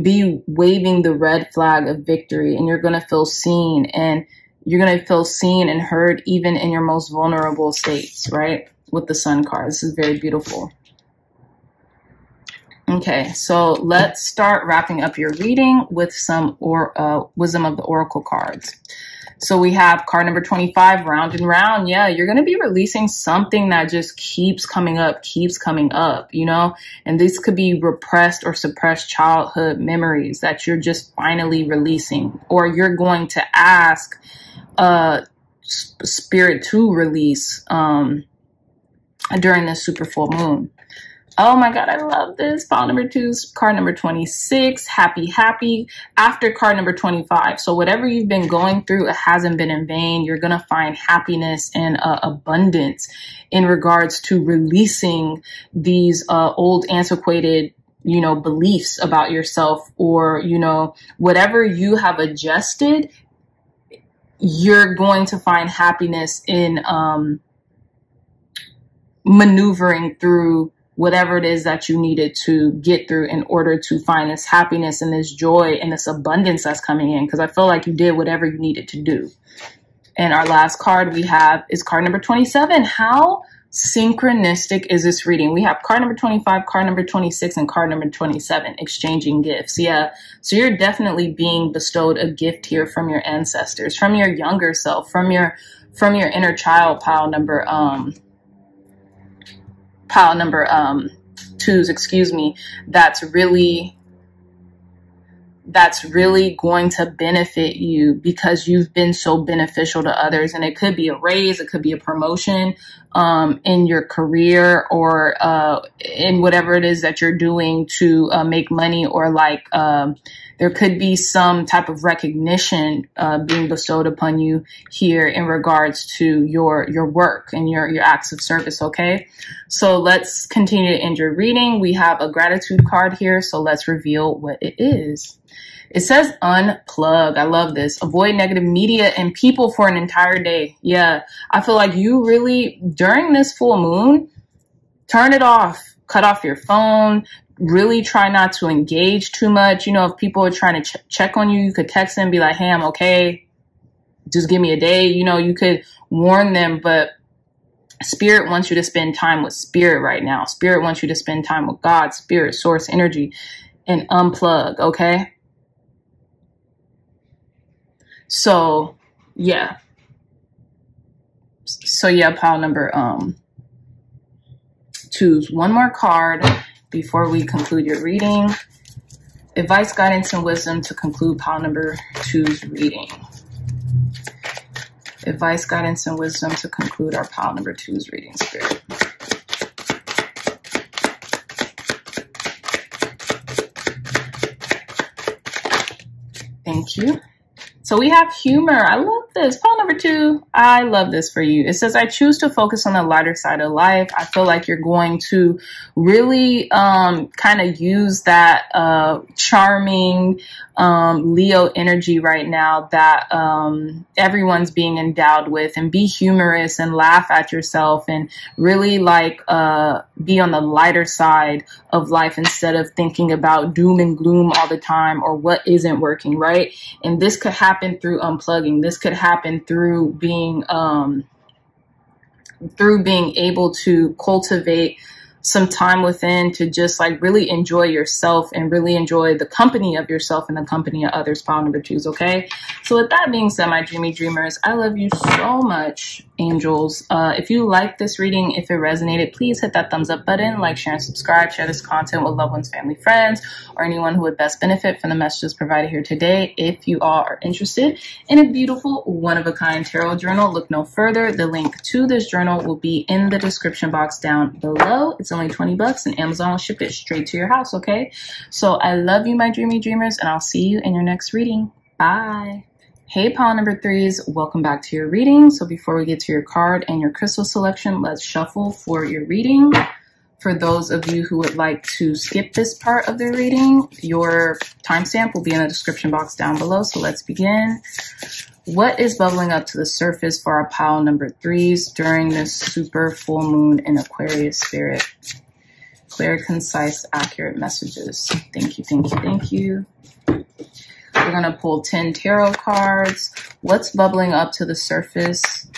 be waving the red flag of victory and you're going to feel seen and you're going to feel seen and heard even in your most vulnerable states, right? With the sun card. This is very beautiful. Okay, so let's start wrapping up your reading with some or uh, wisdom of the oracle cards. So we have card number 25, round and round. Yeah, you're going to be releasing something that just keeps coming up, keeps coming up, you know? And this could be repressed or suppressed childhood memories that you're just finally releasing, or you're going to ask uh, spirit to release um, during this super full moon. Oh my God, I love this. File number two, card number 26, happy, happy, after card number 25. So whatever you've been going through, it hasn't been in vain. You're going to find happiness and uh, abundance in regards to releasing these uh, old, antiquated you know, beliefs about yourself or, you know, whatever you have adjusted, you're going to find happiness in um, maneuvering through whatever it is that you needed to get through in order to find this happiness and this joy and this abundance that's coming in. Because I feel like you did whatever you needed to do. And our last card we have is card number 27. How synchronistic is this reading? We have card number 25, card number 26, and card number 27, exchanging gifts. Yeah. So you're definitely being bestowed a gift here from your ancestors, from your younger self, from your from your inner child pile number um pile number um, twos, excuse me, that's really that's really going to benefit you because you've been so beneficial to others. And it could be a raise, it could be a promotion um, in your career or uh, in whatever it is that you're doing to uh, make money or like um, there could be some type of recognition uh, being bestowed upon you here in regards to your your work and your your acts of service. Okay, so let's continue to end your reading. We have a gratitude card here, so let's reveal what it is. It says unplug. I love this. Avoid negative media and people for an entire day. Yeah, I feel like you really during this full moon, turn it off. Cut off your phone, really try not to engage too much. You know, if people are trying to ch- check on you, you could text them, be like, hey, I'm okay. Just give me a day. You know, you could warn them, but Spirit wants you to spend time with Spirit right now. Spirit wants you to spend time with God, Spirit, Source, Energy, and unplug, okay? So, yeah. So, yeah, pile number um choose one more card before we conclude your reading. Advice, guidance, and wisdom to conclude pile number two's reading. Advice, guidance, and wisdom to conclude our pile number two's reading spirit. Thank you. So we have humor. I love this. Pile number two. I love this for you. It says, I choose to focus on the lighter side of life. I feel like you're going to really um, kind of use that uh, charming um, Leo energy right now that um, everyone's being endowed with and be humorous and laugh at yourself and really like uh, be on the lighter side of life instead of thinking about doom and gloom all the time or what isn't working, right? And this could happen through unplugging. This could happen through being um, through being able to cultivate some time within to just like really enjoy yourself and really enjoy the company of yourself and the company of others. Pile number twos, okay? So with that being said, my dreamy dreamers, I love you so much, angels. Uh, if you like this reading, if it resonated, please hit that thumbs up button, like, share, and subscribe. Share this content with loved ones, family, friends, or anyone who would best benefit from the messages provided here today. If you all are interested in a beautiful one-of-a-kind tarot journal, look no further. The link to this journal will be in the description box down below. It's only 20 bucks and Amazon will ship it straight to your house, okay? So I love you, my dreamy dreamers, and I'll see you in your next reading. Bye. Hey, pile number threes, welcome back to your reading. So before we get to your card and your crystal selection, let's shuffle for your reading. For those of you who would like to skip this part of the reading, your timestamp will be in the description box down below. So let's begin. What is bubbling up to the surface for our pile number threes during this super full moon in Aquarius spirit? Clear, concise, accurate messages. Thank you, thank you, thank you. We're going to pull 10 tarot cards. What's bubbling up to the surface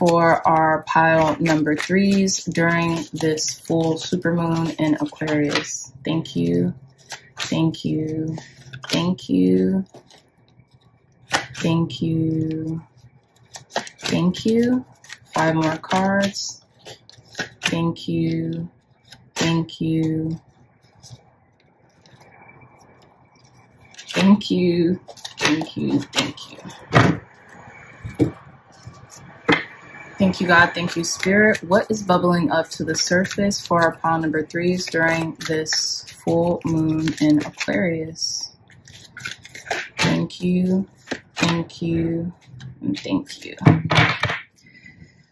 for our pile number threes during this full supermoon in Aquarius. Thank you. Thank you. Thank you. Thank you. Thank you. Five more cards. Thank you. Thank you. Thank you. Thank you. Thank you. Thank you, God. Thank you, Spirit. What is bubbling up to the surface for our pile number threes during this full moon in Aquarius? Thank you. Thank you. And thank you.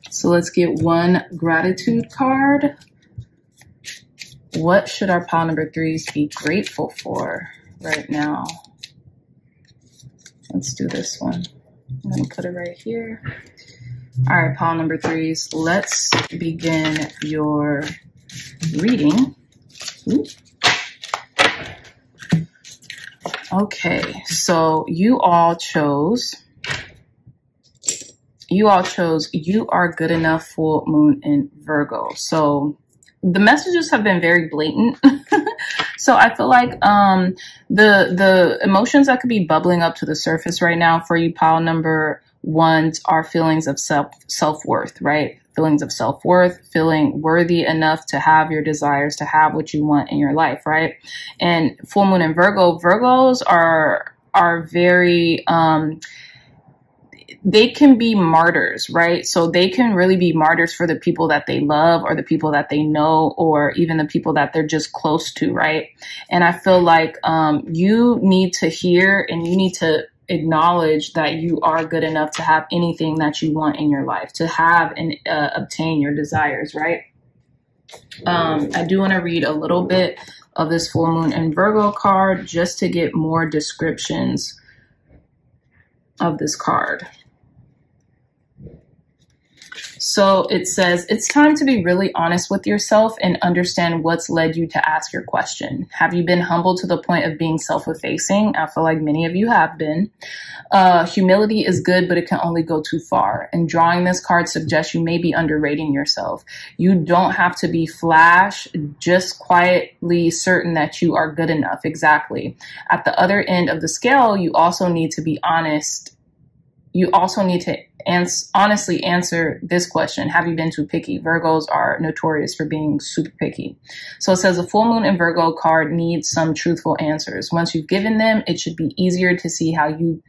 So let's get one gratitude card. What should our pile number threes be grateful for right now? Let's do this one. I'm going to put it right here. All right, pile number threes, let's begin your reading. Ooh. Okay, so you all chose, you all chose, you are good enough full moon in Virgo. So the messages have been very blatant. so I feel like um, the the emotions that could be bubbling up to the surface right now for you, pile number ones are feelings of self self worth, right? Feelings of self worth, feeling worthy enough to have your desires, to have what you want in your life, right? And full moon and Virgo, Virgos are are very um, they can be martyrs, right? So they can really be martyrs for the people that they love or the people that they know or even the people that they're just close to, right? And I feel like um, you need to hear and you need to acknowledge that you are good enough to have anything that you want in your life, to have and uh, obtain your desires, right? Um, I do want to read a little bit of this full moon and Virgo card just to get more descriptions of this card. So it says, it's time to be really honest with yourself and understand what's led you to ask your question. Have you been humble to the point of being self-effacing? I feel like many of you have been. Uh, humility is good, but it can only go too far. And drawing this card suggests you may be underrating yourself. You don't have to be flash, just quietly certain that you are good enough. Exactly. At the other end of the scale, you also need to be honest you also need to ans- honestly answer this question Have you been too picky? Virgos are notorious for being super picky. So it says a full moon in Virgo card needs some truthful answers. Once you've given them, it should be easier to see how you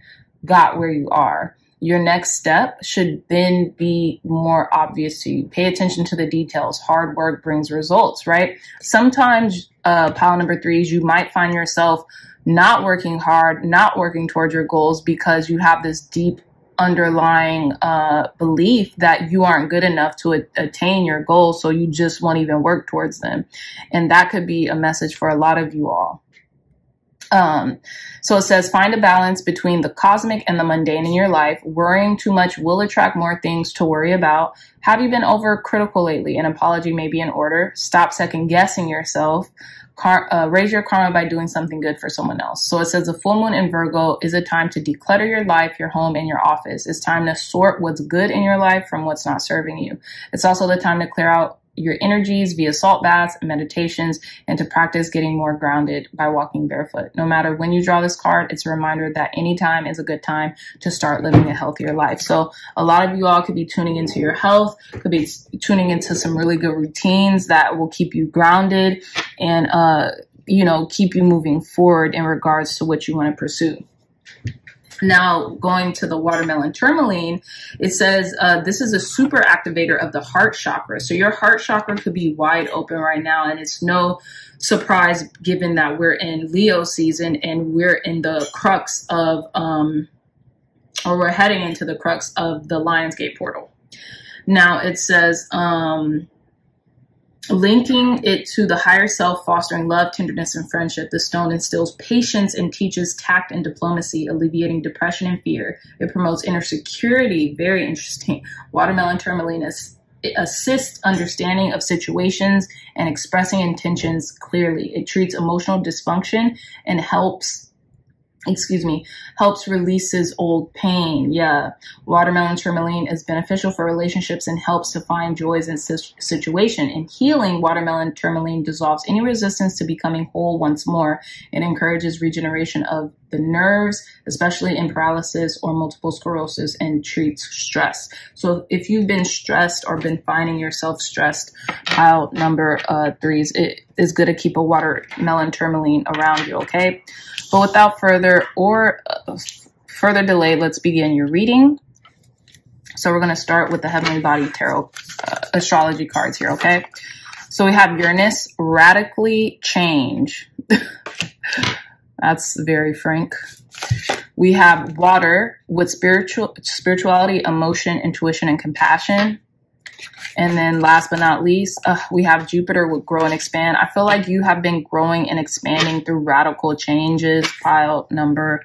got where you are. Your next step should then be more obvious to you. Pay attention to the details. Hard work brings results, right? Sometimes, uh, pile number three is you might find yourself not working hard, not working towards your goals because you have this deep underlying uh, belief that you aren't good enough to a- attain your goals, so you just won't even work towards them. And that could be a message for a lot of you all. Um, so it says, find a balance between the cosmic and the mundane in your life. Worrying too much will attract more things to worry about. Have you been overcritical lately? An apology may be in order. Stop second guessing yourself car, uh, raise your karma by doing something good for someone else. So it says the full moon in Virgo is a time to declutter your life, your home, and your office. It's time to sort what's good in your life from what's not serving you. It's also the time to clear out your energies via salt baths and meditations and to practice getting more grounded by walking barefoot. No matter when you draw this card, it's a reminder that any time is a good time to start living a healthier life. So a lot of you all could be tuning into your health, could be tuning into some really good routines that will keep you grounded and, uh, you know, keep you moving forward in regards to what you want to pursue. Now, going to the watermelon tourmaline, it says uh, this is a super activator of the heart chakra. So your heart chakra could be wide open right now, and it's no surprise given that we're in Leo season and we're in the crux of, um, or we're heading into the crux of the Lionsgate portal. Now it says, um, Linking it to the higher self, fostering love, tenderness, and friendship, the stone instills patience and teaches tact and diplomacy, alleviating depression and fear. It promotes inner security, very interesting. Watermelon tourmaline assists understanding of situations and expressing intentions clearly. It treats emotional dysfunction and helps excuse me, helps releases old pain. Yeah. Watermelon tourmaline is beneficial for relationships and helps to find joys in situation. In healing, watermelon tourmaline dissolves any resistance to becoming whole once more. It encourages regeneration of the nerves, especially in paralysis or multiple sclerosis and treats stress. So if you've been stressed or been finding yourself stressed, pile number uh, threes, it is good to keep a watermelon tourmaline around you, okay? But without further or uh, further delay, let's begin your reading. So we're going to start with the Heavenly Body Tarot uh, astrology cards here, okay? So we have Uranus radically change. That's very frank. We have water with spiritual spirituality, emotion, intuition, and compassion. And then last but not least, uh, we have Jupiter with grow and expand. I feel like you have been growing and expanding through radical changes, pile number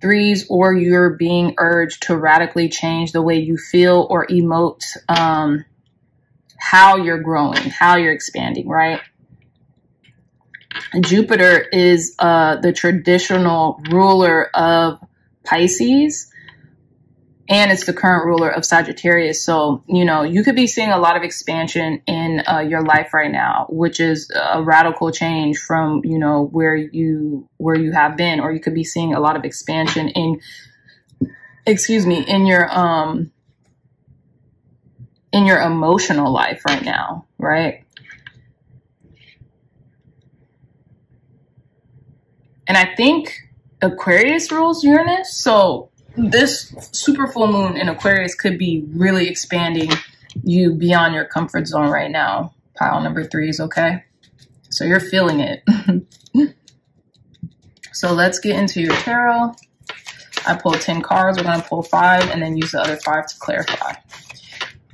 threes, or you're being urged to radically change the way you feel or emote um, how you're growing, how you're expanding, right? Jupiter is uh, the traditional ruler of Pisces and it's the current ruler of Sagittarius. So, you know, you could be seeing a lot of expansion in uh, your life right now, which is a radical change from, you know, where you where you have been, or you could be seeing a lot of expansion in, excuse me, in your um in your emotional life right now, right? And I think Aquarius rules Uranus, so this super full moon in Aquarius could be really expanding you beyond your comfort zone right now. Pile number three is okay. So you're feeling it. so let's get into your tarot. I pulled 10 cards. We're going to pull five and then use the other five to clarify.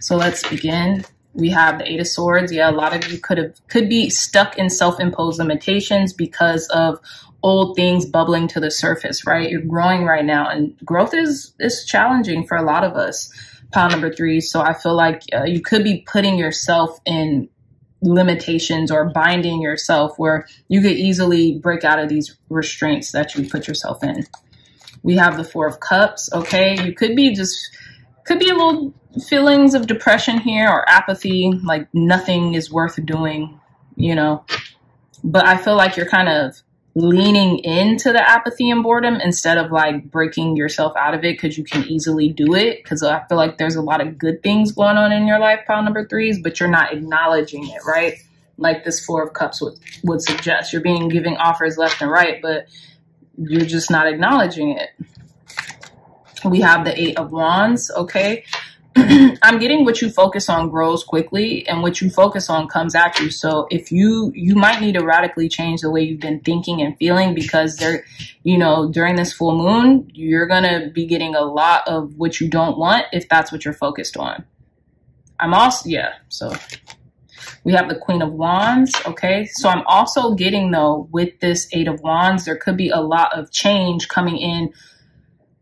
So let's begin. We have the Eight of Swords. Yeah, a lot of you could have could be stuck in self-imposed limitations because of old things bubbling to the surface, right? You're growing right now and growth is, is challenging for a lot of us. Pile number three. So I feel like uh, you could be putting yourself in limitations or binding yourself where you could easily break out of these restraints that you put yourself in. We have the four of cups. Okay. You could be just, could be a little feelings of depression here or apathy, like nothing is worth doing, you know, but I feel like you're kind of leaning into the apathy and boredom instead of like breaking yourself out of it because you can easily do it. Because I feel like there's a lot of good things going on in your life, pile number threes, but you're not acknowledging it, right? Like this Four of Cups would, would suggest. You're being giving offers left and right, but you're just not acknowledging it. We have the Eight of Wands, okay? I'm getting what you focus on grows quickly and what you focus on comes at you. So if you, you might need to radically change the way you've been thinking and feeling because there, you know, during this full moon, you're going to be getting a lot of what you don't want if that's what you're focused on. I'm also, yeah, so we have the Queen of Wands, okay? So I'm also getting though with this Eight of Wands, there could be a lot of change coming in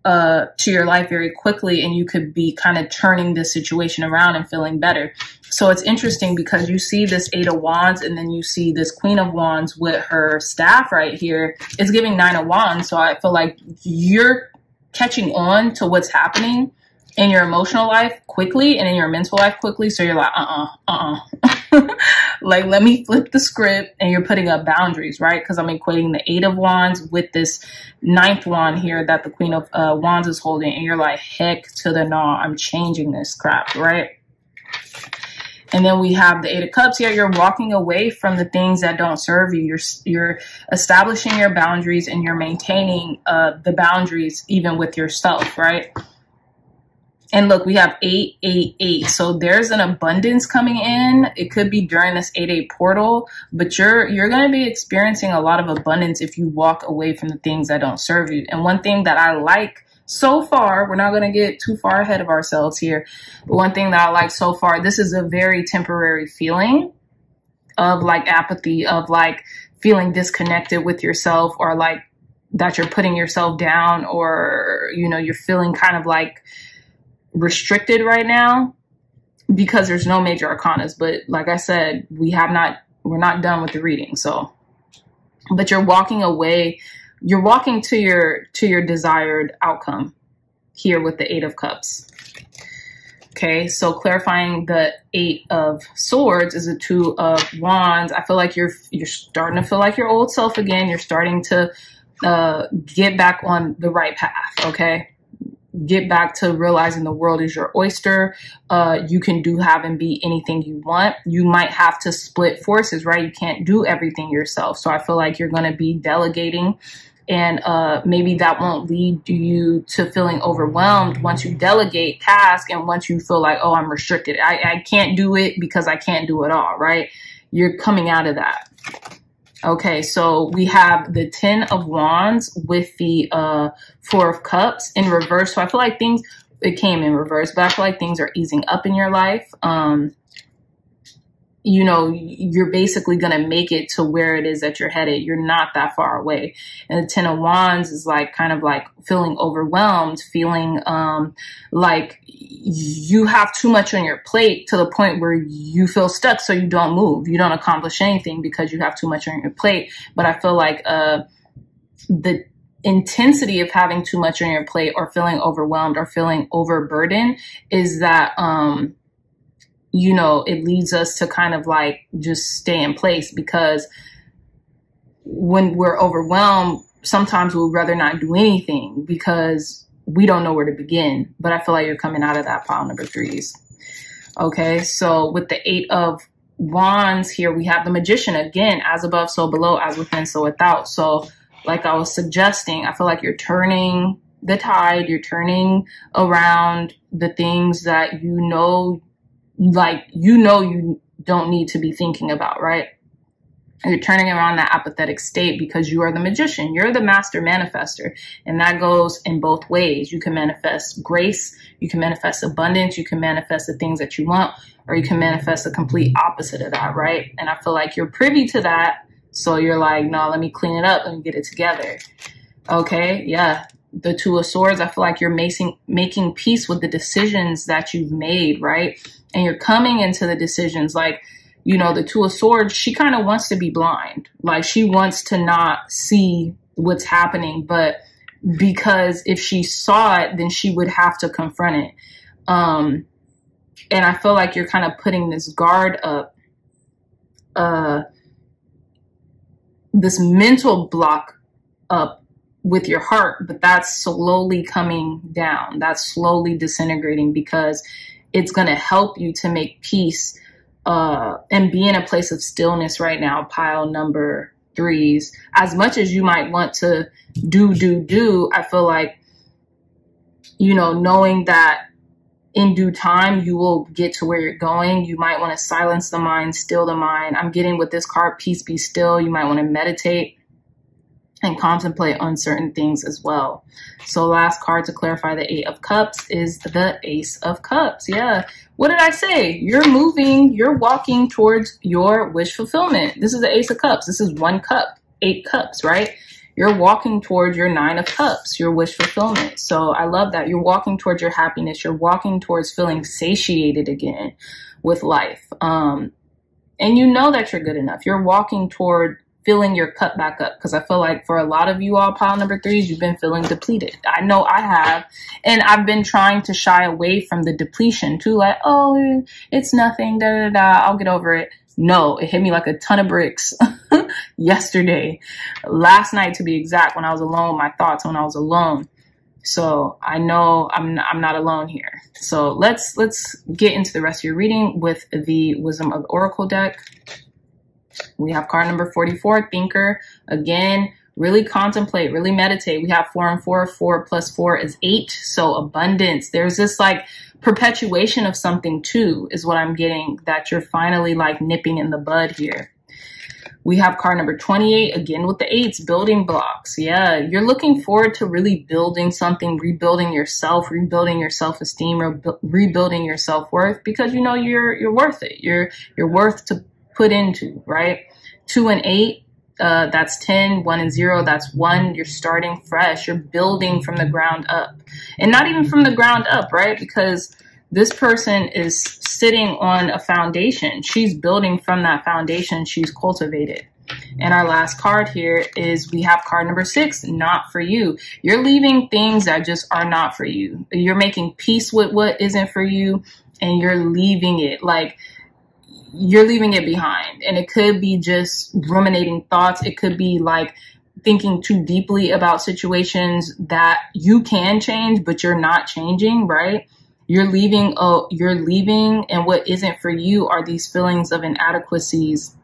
uh, to your life very quickly and you could be kind of turning the situation around and feeling better. So it's interesting because you see this Eight of Wands and then you see this Queen of Wands with her staff right here. It's giving Nine of Wands. So I feel like you're catching on to what's happening in your emotional life quickly and in your mental life quickly. So you're like, uh-uh, uh-uh. like, let me flip the script and you're putting up boundaries, right? Because I'm equating the eight of wands with this ninth wand here that the queen of uh, wands is holding. And you're like, heck to the no, I'm changing this crap, right? And then we have the Eight of Cups here. You're walking away from the things that don't serve you. You're you're establishing your boundaries and you're maintaining uh, the boundaries even with yourself, right? And look, we have 888. So there's an abundance coming in. It could be during this 88 portal, but you're you're going to be experiencing a lot of abundance if you walk away from the things that don't serve you. And one thing that I like so far, we're not going to get too far ahead of ourselves here. But one thing that I like so far, this is a very temporary feeling of like apathy, of like feeling disconnected with yourself or like that you're putting yourself down or, you know, you're feeling kind of like restricted right now because there's no major arcanas. But like I said, we have not, we're not done with the reading. So, but you're walking away you're walking to your to your desired outcome here with the eight of cups okay so clarifying the eight of swords is a two of wands i feel like you're you're starting to feel like your old self again you're starting to uh, get back on the right path okay get back to realizing the world is your oyster. Uh, you can do, have, and be anything you want. You might have to split forces, right? You can't do everything yourself. So I feel like you're going to be delegating and uh, maybe that won't lead you to feeling overwhelmed once you delegate tasks and once you feel like, oh, I'm restricted. I, I can't do it because I can't do it all, right? You're coming out of that. Okay, so we have the Ten of Wands with the uh, Four of Cups in reverse. So I feel like things, it came in reverse, but I feel like things are easing up in your life. Um, you know, you're basically going to make it to where it is that you're headed. You're not that far away. And the Ten of Wands is like kind of like feeling overwhelmed, feeling um, like you have too much on your plate to the point where you feel stuck, so you don't move. You don't accomplish anything because you have too much on your plate. But I feel like uh, the intensity of having too much on your plate or feeling overwhelmed or feeling overburdened is that um, you know, it leads us to kind of like just stay in place because when we're overwhelmed, sometimes we'd rather not do anything because we don't know where to begin. But I feel like you're coming out of that pile number threes. Okay, so with the eight of wands here, we have the magician again, as above, so below, as within, so without. So, like I was suggesting, I feel like you're turning the tide, you're turning around the things that you know like you know you don't need to be thinking about, right? You're turning around that apathetic state because you are the magician. You're the master manifester. And that goes in both ways. You can manifest grace, you can manifest abundance, you can manifest the things that you want, or you can manifest the complete opposite of that, right? And I feel like you're privy to that. So you're like, no, let me clean it up, me get it together. Okay, yeah. The Two of Swords, I feel like you're making making peace with the decisions that you've made, right? And you're coming into the decisions like you know the two of swords she kind of wants to be blind. Like she wants to not see what's happening but because if she saw it then she would have to confront it. Um and i feel like you're kind of putting this guard up uh this mental block up with your heart but that's slowly coming down. That's slowly disintegrating because it's going to help you to make peace uh, and be in a place of stillness right now, pile number threes. As much as you might want to do, do, do, I feel like, you know, knowing that in due time you will get to where you're going. You might want to silence the mind, still the mind. I'm getting with this card, peace be still. You might want to meditate and contemplate on certain things as well. So last card to clarify the Eight of Cups is the Ace of Cups. Yeah. What did I say? You're moving, you're walking towards your wish fulfillment. This is the Ace of Cups. This is one cup, eight cups, right? You're walking towards your Nine of Cups, your wish fulfillment. So I love that. You're walking towards your happiness. You're walking towards feeling satiated again with life. Um, and you know that you're good enough. You're walking toward filling your cup back up because I feel like for a lot of you all pile number threes, you've been feeling depleted. I know I have. And I've been trying to shy away from the depletion too. Like, oh, it's nothing, da da da, I'll get over it. No, it hit me like a ton of bricks yesterday, last night to be exact, when I was alone, my thoughts when I was alone. So I know I'm I'm not alone here. So let's let's get into the rest of your reading with the Wisdom of Oracle deck. We have card number 44, thinker. Again, really contemplate, really meditate. We have four and four, four plus four is eight. So abundance. There's this like perpetuation of something too, is what I'm getting that you're finally like nipping in the bud here. We have card number 28, again with the eights, building blocks. Yeah, you're looking forward to really building something, rebuilding yourself, rebuilding your self-esteem, re rebuilding your self-worth because you know you're you're worth it. You're you're worth to put into, right? Two and eight, uh, that's 10, one and zero, that's one. You're starting fresh. You're building from the ground up. And not even from the ground up, right? Because this person is sitting on a foundation. She's building from that foundation she's cultivated. And our last card here is we have card number six, not for you. You're leaving things that just are not for you. You're making peace with what isn't for you and you're leaving it. Like, you're leaving it behind. And it could be just ruminating thoughts. It could be like thinking too deeply about situations that you can change, but you're not changing, right? You're leaving, oh, you're leaving, and what isn't for you are these feelings of inadequacies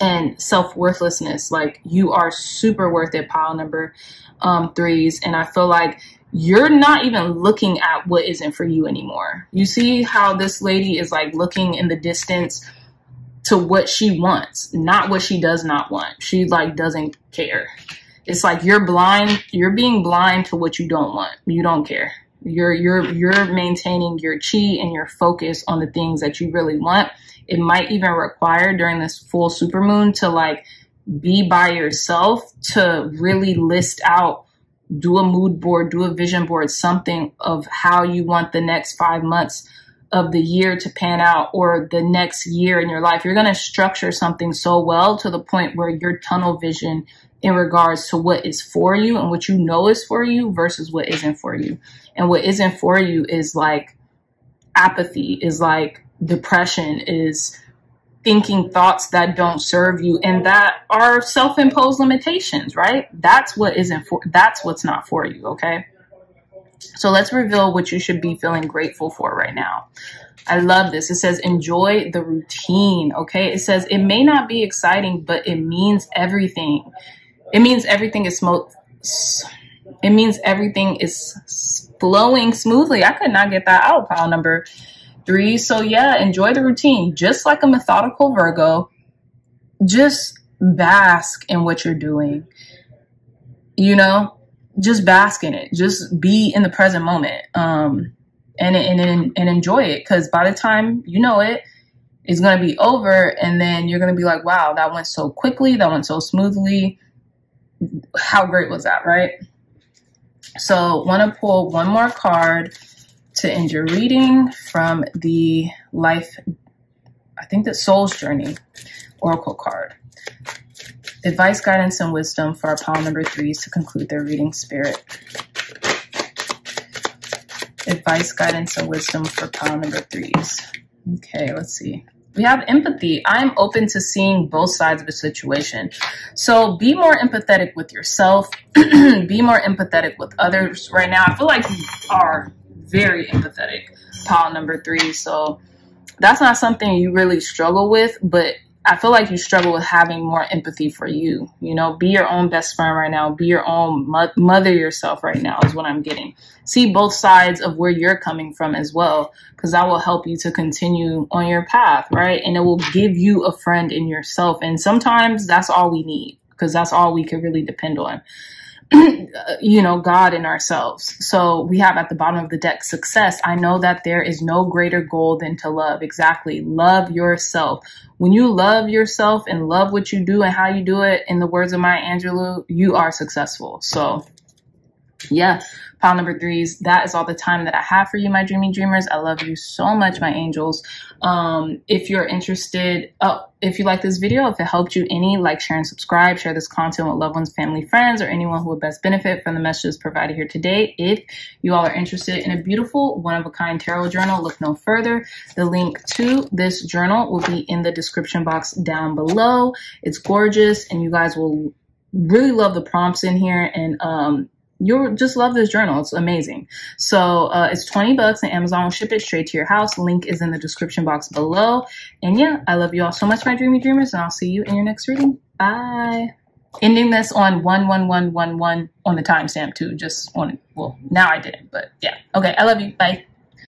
and self worthlessness. Like you are super worth it, pile number um, threes. And I feel like you're not even looking at what isn't for you anymore. You see how this lady is like looking in the distance to what she wants, not what she does not want. She like doesn't care. It's like you're blind, you're being blind to what you don't want. You don't care. You're you're you're maintaining your chi and your focus on the things that you really want. It might even require during this full supermoon to like be by yourself to really list out do a mood board, do a vision board, something of how you want the next five months of the year to pan out or the next year in your life. You're going to structure something so well to the point where your tunnel vision in regards to what is for you and what you know is for you versus what isn't for you. And what isn't for you is like apathy, is like depression, is thinking thoughts that don't serve you and that are self-imposed limitations, right? That's what isn't for that's what's not for you, okay? So let's reveal what you should be feeling grateful for right now. I love this. It says enjoy the routine, okay? It says it may not be exciting, but it means everything. It means everything is smooth. It means everything is flowing smoothly. I could not get that out, pile number Three, so yeah, enjoy the routine. Just like a methodical Virgo, just bask in what you're doing. You know, just bask in it. Just be in the present moment. Um, and, and, and enjoy it. Cause by the time you know it, it's going to be over. And then you're going to be like, wow, that went so quickly. That went so smoothly. How great was that? Right. So want to pull one more card to end your reading from the Life, I think the Soul's Journey Oracle card. Advice, guidance, and wisdom for our pile number threes to conclude their reading spirit. Advice, guidance, and wisdom for pile number threes. Okay, let's see. We have empathy. I'm open to seeing both sides of a situation. So be more empathetic with yourself. be more empathetic with others right now. I feel like you are very empathetic, pile number three. So that's not something you really struggle with, but I feel like you struggle with having more empathy for you. You know, be your own best friend right now. Be your own mo- mother yourself right now is what I'm getting. See both sides of where you're coming from as well, because that will help you to continue on your path, right? And it will give you a friend in yourself. And sometimes that's all we need, because that's all we can really depend on. you know, God in ourselves. So we have at the bottom of the deck success. I know that there is no greater goal than to love. Exactly. Love yourself. When you love yourself and love what you do and how you do it, in the words of Maya Angelou, you are successful. So yeah, pile number threes. That is all the time that I have for you, my dreamy dreamers. I love you so much, my angels. Um, if you're interested, oh, if you like this video, if it helped you any, like, share, and subscribe. Share this content with loved ones, family, friends, or anyone who would best benefit from the messages provided here today. If you all are interested in a beautiful, one-of-a-kind tarot journal, look no further. The link to this journal will be in the description box down below. It's gorgeous, and you guys will really love the prompts in here and um you'll just love this journal. It's amazing. So uh, it's 20 bucks and Amazon will ship it straight to your house. Link is in the description box below. And yeah, I love you all so much, my dreamy dreamers, and I'll see you in your next reading. Bye. Ending this on 11111 on the timestamp too, just on, well, now I didn't, but yeah. Okay, I love you. Bye.